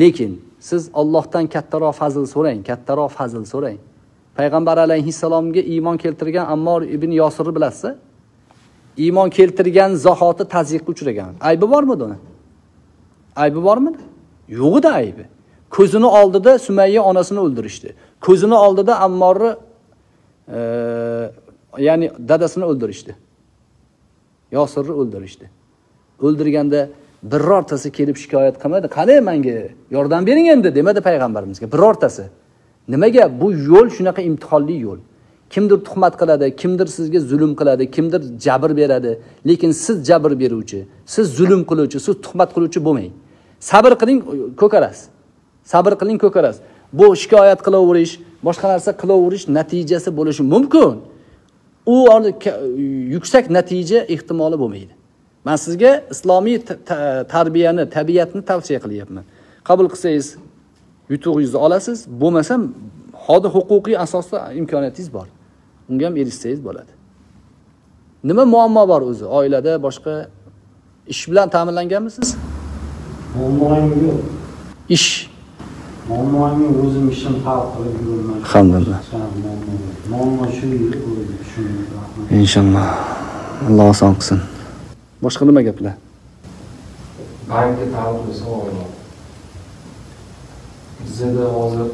Lekin siz ollohdan kattaroq fazl so'rang kattaroq fazl so'rang. Payg'ambar alayhissalomga iymon keltirgan ammor ibn yosirni bilasizmi iymon keltirgan zahoti tazyiqqa uchragan. Aybi bormidi uni? Aybi bormidi? Yo'q edi aybi. Ko'zini oldida sumayya onasini o'ldirishdi. Ko'zini oldida ammorni e, ya'ni dadasini o'ldirishdi. Yosirni o'ldirishdi. O'ldirganda birortasi kelib shikoyat qilmadi qani menga yordam bering endi demadi payg'ambarimizga. Birortasi. Nimaga? Bu yo'l shunaqa imtihonli yo'l. Kimdir tuhmat qiladi kimdir sizga zulm qiladi kimdir jabr beradi. Lekin siz jabr beruvchi siz zulm qiluvchi siz tuhmat qiluvchi bo'lmang. Sabr qiling ko'karasiz sabr qiling ko'karasiz bu shikoyat qilaverish boshqa narsa qilaverish natijasi bo'lishi mumkin. U yuksak natija ehtimoli bo'lmaydi. Man sizga islomiy tarbiyani tabiatni tavsiya qilyapman. Qabul qilsangiz yutug'ingizni olasiz. Bo'lmasam hozir huquqiy asosda imkoniyatingiz bor. Unga ham erishsangiz bo'ladi. Nima muammo bor o'zi? Oilada boshqa ish bilan ta'minlanganmisiz? Muammoim yo'q. Ish. Muammoim yo'q o'zim ishim hal qilib yuribman Alhamdulillah. Ha, muammo shu inshaalloh alloh oson qilsin. Boshqa nima gaplar? Bankga taalluqli savol bor. Bizada hozir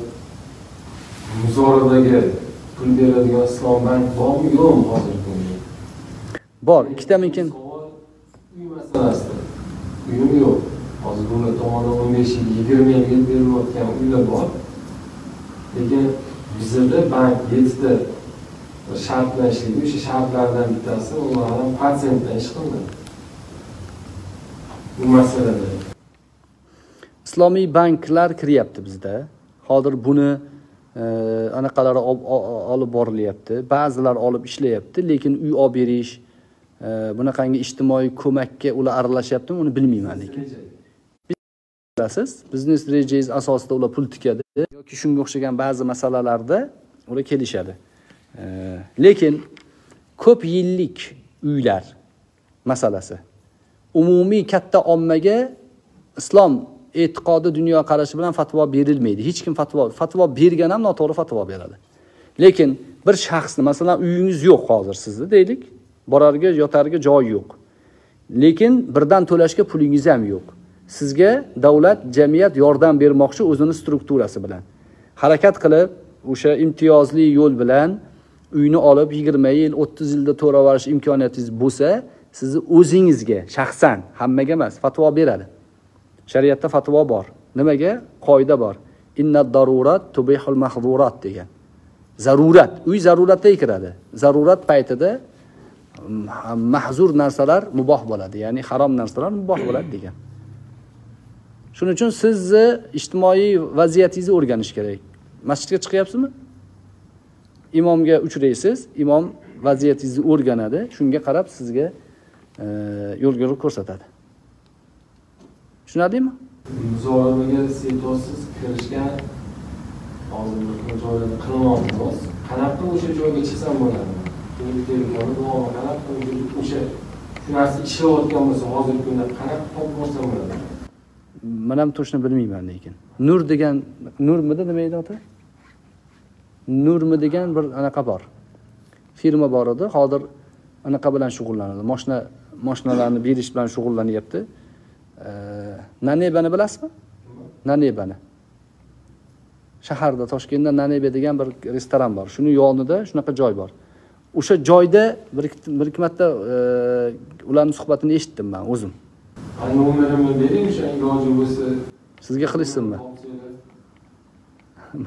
muzoradagi pul beradigan islom bank bormi? Yo'qmi hozirgi kunda bor ikkita mumkin uy masalasida uyim yo'q. Hozir davlat tomonidan o'n besh yil yigirma yilga berilayotgan uylar bor. Lekin bizada bank yettita shart bilan ishlaydi o'sha shartlardan bittasi ulardan protsentdan ish qildi. Bu masalada. Islomiy banklar kiryapti bizda. Hozir buni anaqalari olib borilyapti. Ba'zilar olib ishlayapti lekin uy olib berish e, bunaqangi ijtimoiy ko'makka ular aralashyaptimi uni bilmayman lekin. Bilasiz biznes rejangiz asosida ular pul tikadi yoki shunga o'xshagan ba'zi masalalarda ular kelishadi. Lekin ko'p yillik uylar masalasi umumiy katta ommaga islom e'tiqodi dunyoqarashi bilan fatvo berilmaydi. Hech kim fatvo fatvo bergan ham noto'g'ri fatvo beradi. Lekin bir shaxsni masalan uyingiz yo'q hozir sizni deylik. Borarga yotarga joy yo'q. Lekin birdan to'lashga pulingiz ham yo'q. Sizga davlat jamiyat yordam bermoqchi o'zini strukturasi bilan. Harakat qilib o'sha imtiyozli yo'l bilan uyni olib yigirma yil o'ttiz yilda to'lab imkoniyatingiz bo'lsa sizni o'zingizga shaxsan hammaga emas fatvo beradi. Shariatda fatvo bor. Nimaga? Qoida bor. Inna darurat tubihul mahzurat degan. Zarurat. Uy zaruratga kiradi. Zarurat paytida mm, mahzur narsalar muboh bo'ladi. Ya'ni harom narsalar muboh bo'ladi degan. Shuning uchun sizni ijtimoiy vaziyatingizni o'rganish kerak. Masjidga chiqyapsizmi? Imomga uchraysiz. Imom vaziyatingizni o'rganadi. Shunga qarab sizga e, yo'l yo'l ko'rsatadi. Tushunarlimi muzokaraga siytosiz kirishga hozir bir joylarda qilinmoqdimiz qanaqa o'sha joyga chiqsam bo'ladi? Qanaqa o'sha shu narsa ishlayotgan bo'lsa hozirgi kunda qanaqa topib olsam bo'ladi? Man ham точно bilmayman lekin. Nur degan nurmidi nima edi oti nurmi degan bir anaqa bor. Firma bor edi. Hozir anaqa bilan shug'ullanadi. Moshina moshinalarni berish bilan shug'ullanyapti nanebani bilasizmi? Nanebani. Shaharda toshkentda nanebe degan bir restoran bor. Shuni yonida shunaqa joy bor. O'sha joyda bir ikki marta ularni suhbatini eshitdim man o'zim. Sizga qilishsinmi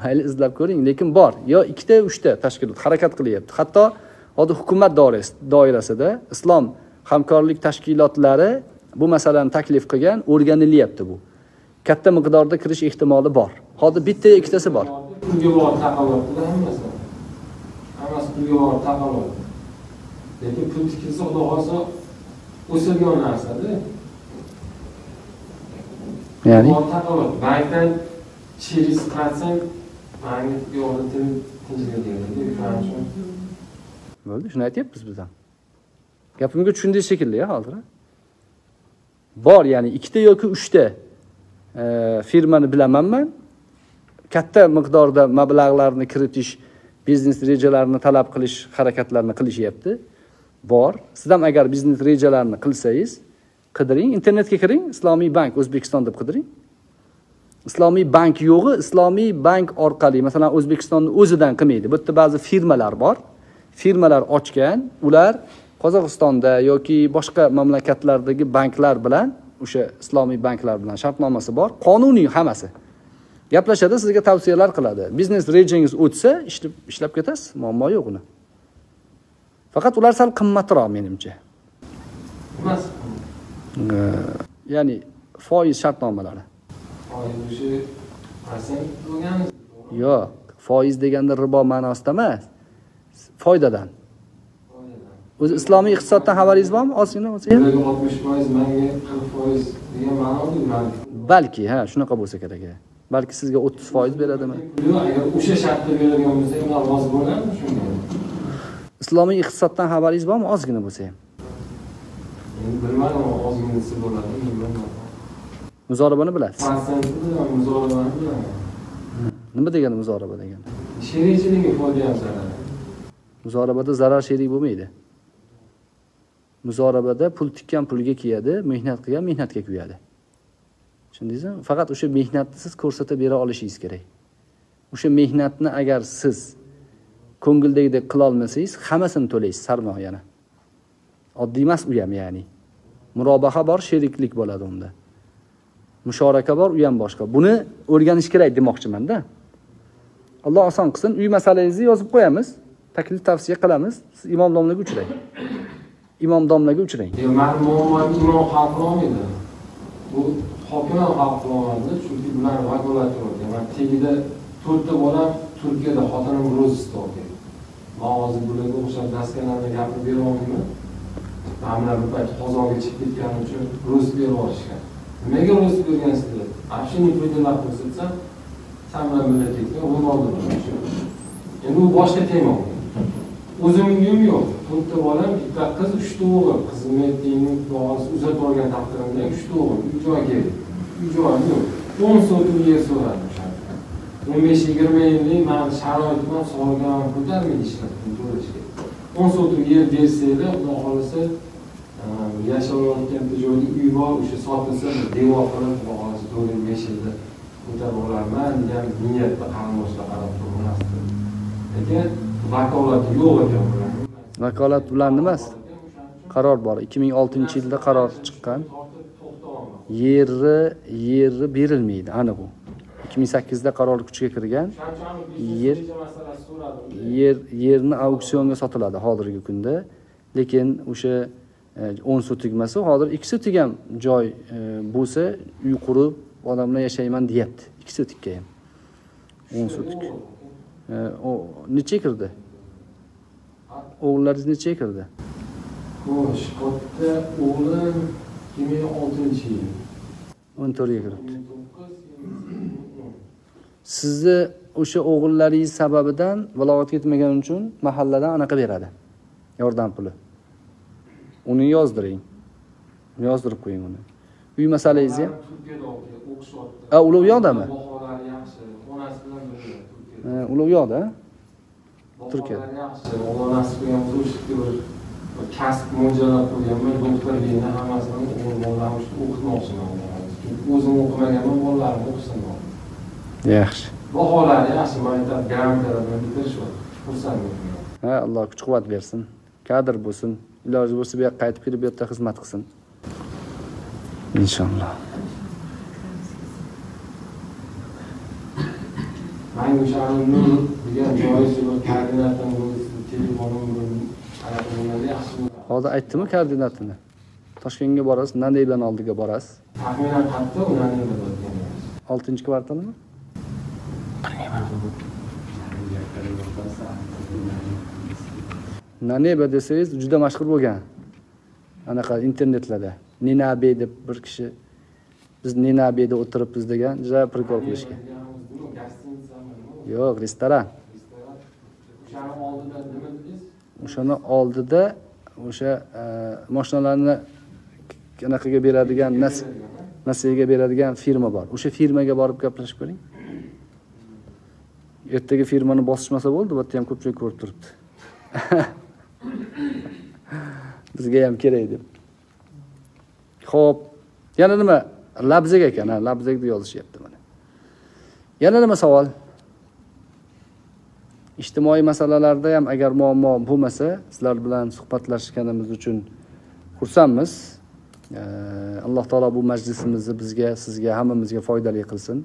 mayli izlab ko'ring lekin bor. Yo ikkita uchta tashkilot harakat qilyapti. Hatto hozir hukumat doirasi- doirasida islom hamkorlik tashkilotlari bu masalani taklif qilgan o'rganilyapti bu. Katta miqdorda kirish ehtimoli bor. Hozir bitta ikkitasi bor. Pulga borib taqalyaptida hammasi. Hammasi pulga borib taqalyapti lekin pul tikilsa xudo xohlasa o'sadigan narsada. Ya'ni? bankdan cheris qatsang bank shuning uchun bo'ldi shuni aytyapmiz biz ham. Gapimga tushundingiz shekilli hozir? Bor ya'ni ikkita yoki uchta e, firmani bilaman man katta miqdorda mablag'larni kiritish biznes rejalarini talab qilish harakatlarini qilishyapti. Bor. Siz ham agar biznes rejalarini qilsangiz qidiring internetga kiring islomiy bank o'zbekiston deb qidiring islomiy bank yo'g'i islomiy bank orqali masalan o'zbekistonni o'zidan qilmaydi. Bu yerda ba'zi firmalar bor. Firmalar ochgan ular qozog'istonda yoki boshqa mamlakatlardagi banklar bilan o'sha islomiy banklar bilan shartnomasi bor. Qonuniy hammasi. Gaplashadi sizga tavsiyalar qiladi. Biznes rejangiz o'tsa ishlab ishlab ketasiz. Muammo yo'q uni. Faqat ular sal qimmatroq menimcha. Ya'ni foiz shartnomalari. Yo'q foiz deganda ribo ma'nosida emas. Foydadan o'zi islomiy iqtisoddan xabaringiz bormi? Ozgina bo'lsa ham oltmish foiz manga qirq foiz degan ma'noda balki ha shunaqa bo'lsa kerak balki sizga o'ttiz foiz beradimi? Yo'q, agar o'sha shartda beradigan bo'lsa ular rozi bo'ladimi shunga islomiy iqtisoddan xabaringiz bormi? Ozgina bo'lsa ham. Bilmadim ozginasi bo'ladi bilmadim. Muzorabani bilasiz? Muzorabani bilaman. Nima degani muzoraba degani? Sherikchilikka foyda ham zarar. Muzorabada zarar sherik bo'lmaydi muzorabada pul tikkan pulga kiyadi mehnat qilgan mehnatga kuyadi. Tushundingizmi? Faqat o'sha mehnatni siz ko'rsatib bera olishingiz kerak. O'sha mehnatni agar siz ko'ngildagidek qilolmasangiz hammasini to'laysiz sarmoyani oddiy emas u ham ya'ni. Murobaha bor sheriklik bo'ladi unda. Mushoraka bor u ham boshqa. Buni o'rganish kerak demoqchimanda alloh oson qilsin. Uy masalangizni yozib qo'yamiz. Taklif tavsiya qilamiz. Siz imom domlaga uchrang. Imom domlaga uchrang. Yo, mani muammoim imom hal qilolmaydi bu hokim ham hal qilolmadi chunki bular vakolati demak man tagida to'rtta bolam turkiyada xotinim ro'zisda o'qiydi man hozir bularga o'xshab daskalarni gapirib beryapman mana bir payt qozonga chiqib ketgani uchun rus berib yuborishgan nimaga rus bergansizlar общение predellar ko'rsatsa san bilan birga ketgan o'n endi u boshqa tema o'zimni uyim yo'q? To'rtta bolam bitta qiz uchta o'g'il qizimni ertagini duosi uzatib olgan taqdirimda uchta o'g'il uy joy kerak uy joyim yo'q. O'n sotik yer so'radim o'n besh yigirma yillik mani sharoitim ham sog'ligim ham ko'tarmaydi ishlab pul to'lashga o'n sotik yer bersanglar xudo xohlasa e, yashayotgan bitta joyda uy bor o'sha sotilsa devor qilib xudo xohlasa to'rt yil besh yilda ko'tarib olarman degan niyatda qarindoshlar qarab turibman lekin vakolati yo'q ekan bularni vakolat bularni emas qaror bor. ikki ming oltinchi yilda qaror chiqqan. Yerni yerni berilmaydi aniq bu. ikki ming sakkizda qaror kuchga kirgan. Yer yer yerni auksionga sotiladi hozirgi kunda. Lekin o'sha e, o'n sotik emas hozir ikki sotik ham joy e, bo'lsa uy qurib odamlar yashayman deyapti. Ikki tikka ham o'n sotik necha kirdi? O'g'illaringiz nechaga kirdi? Xo'sh katta o'g'lim ikki ming oltinchi yil. O'n to'rtga kiribdi sizni o'sha o'g'illaringiz sababidan viloyatga ketmagani uchun mahalladan anaqa beradi. Yordam puli. Uni yozdiring. Yozdirib qo'ying uni. Uy masalangizni ham ular u yoqdami yaxshi onasi bilan birga turkiyada Ha, ular u yoqda. Turkiyada. yaxshi alloh nasib qilgan o'sha bir kasb mo'ljallab qo'yganman doktorlikni hammasini bolalarni o'qitmoqchiman. Chunki o'zim o'qimaganman bolalarim o'qisin yaxshi. Baholari yaxshi maktab grantlar bilan bitirishyapti xursandman ha alloh kuch quvvat bersin. Kadr bo'lsin. Iloji bo'lsa bu yoqqa qaytib kelib bu yerda xizmat qilsin. Inshaalloh manga o'shani nur degan joyizni bir koordinatini bir telefonim bir anaqa bo'lganda yaxshi bo'ladi. Hozir aytdimi koordinatini? Toshkentga borasiz naneylan oldiga borasiz. Taxminan biladigan oltinchi kvartalmi naneba desangiz juda mashhur bo'lgan. Anaqa internetlarda ninabe deb bir kishi biz ninabeda o'tiribmiz degan juda prikol qilishgan yo'q restoran o'shani oldida nima dedingiz o'shani oldida o'sha e, moshinalarni anaqaga beradigan nas nasiyaga beradigan firma bor. O'sha firmaga borib gaplashib ko'ring. Ertaga firmani bosishmasa bo'ldi bu yerda ham ko'pchilik ko'rib turibdi. Bizga ham kerak deb. Ho'p yana nima? Labzak ekan ha labzakda yozishyapti mana. Yana nima savol? Ijtimoiy masalalarda ham agar muammo bo'lmasa sizlar bilan suhbatlashganimiz uchun xursandmiz. Alloh taolo bu majlisimizni bizga sizga hammamizga foydali qilsin.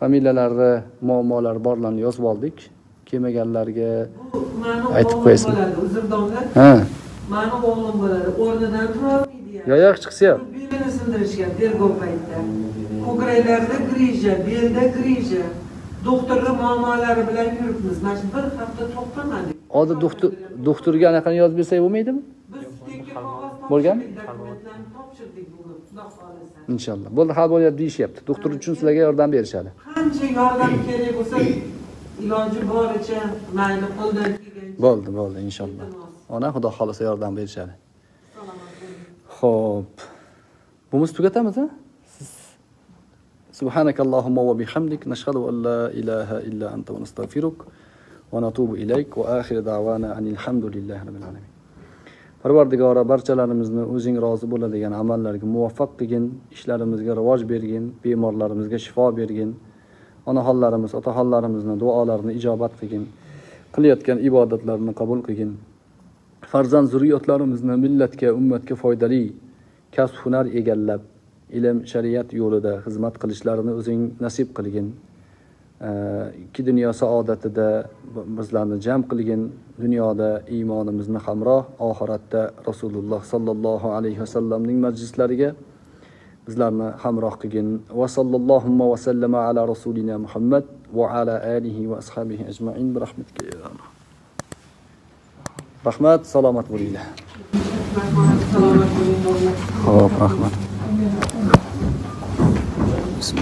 Familiyalarni muammolari borlarni yozib oldik. Kelmaganlarga Aytib qo'yasan. domla ha. Mani o'g'lim bo'ladi o'rnidan turolmaydi yoyoq chiqsa ham belini sindirishgan tergov paytida. Ko'kraklarida grija belda grija doktorlar muammolari bilan yuribmiz. Mana shu bir hafta to'xtamadik. Hozir doktor doktorga anaqani yozib bersak bo'lmaydimi? Bo'lgan? topshirdik bugun xudo xohlasa. Inshaalloh bo'ldi hal bo'lyapti deyishyapti. Doktor uchun sizlarga yordam berishadi. Qancha yordam kerak bo'lsa iloji boricha mayli qo'ldan kelgan bo'ldi bo'ldi inshaalloh ona xudo xohlasa yordam berishadi. Ho'p buni tugatamiz a سبحانك اللهم وبحمدك نشهد أن لا إله إلا أنت ونستغفرك ونتوب إليك وآخر دعوانا أن الحمد لله رب العالمين parvardigora barchalarimizni o'zing rozi bo'ladigan amallarga muvaffaq qilgin ishlarimizga rivoj bergin bemorlarimizga shifo bergin onaxonlarimiz otaxonlarimizni duolarini ijobat qilgin qilayotgan ibodatlarini qabul qilgin farzand zurriyotlarimizni millatga ummatga foydali kasb hunar egallab ilm shariat yo'lida xizmat qilishlarini o'zing nasib qilgin. Ikki dunyo saodatida bizlarni jam qilgin. Dunyoda iymonimizni hamroh oxiratda rasululloh sollallohu alayhi vasallamning majlislariga bizlarni hamroh qilgin. Va sallallohu va sallama ala rasulina muhammad va ala alihi va ashabihi ajmain. Arham. rahmat salomat bo'linglar. Ho'p rahmat xuống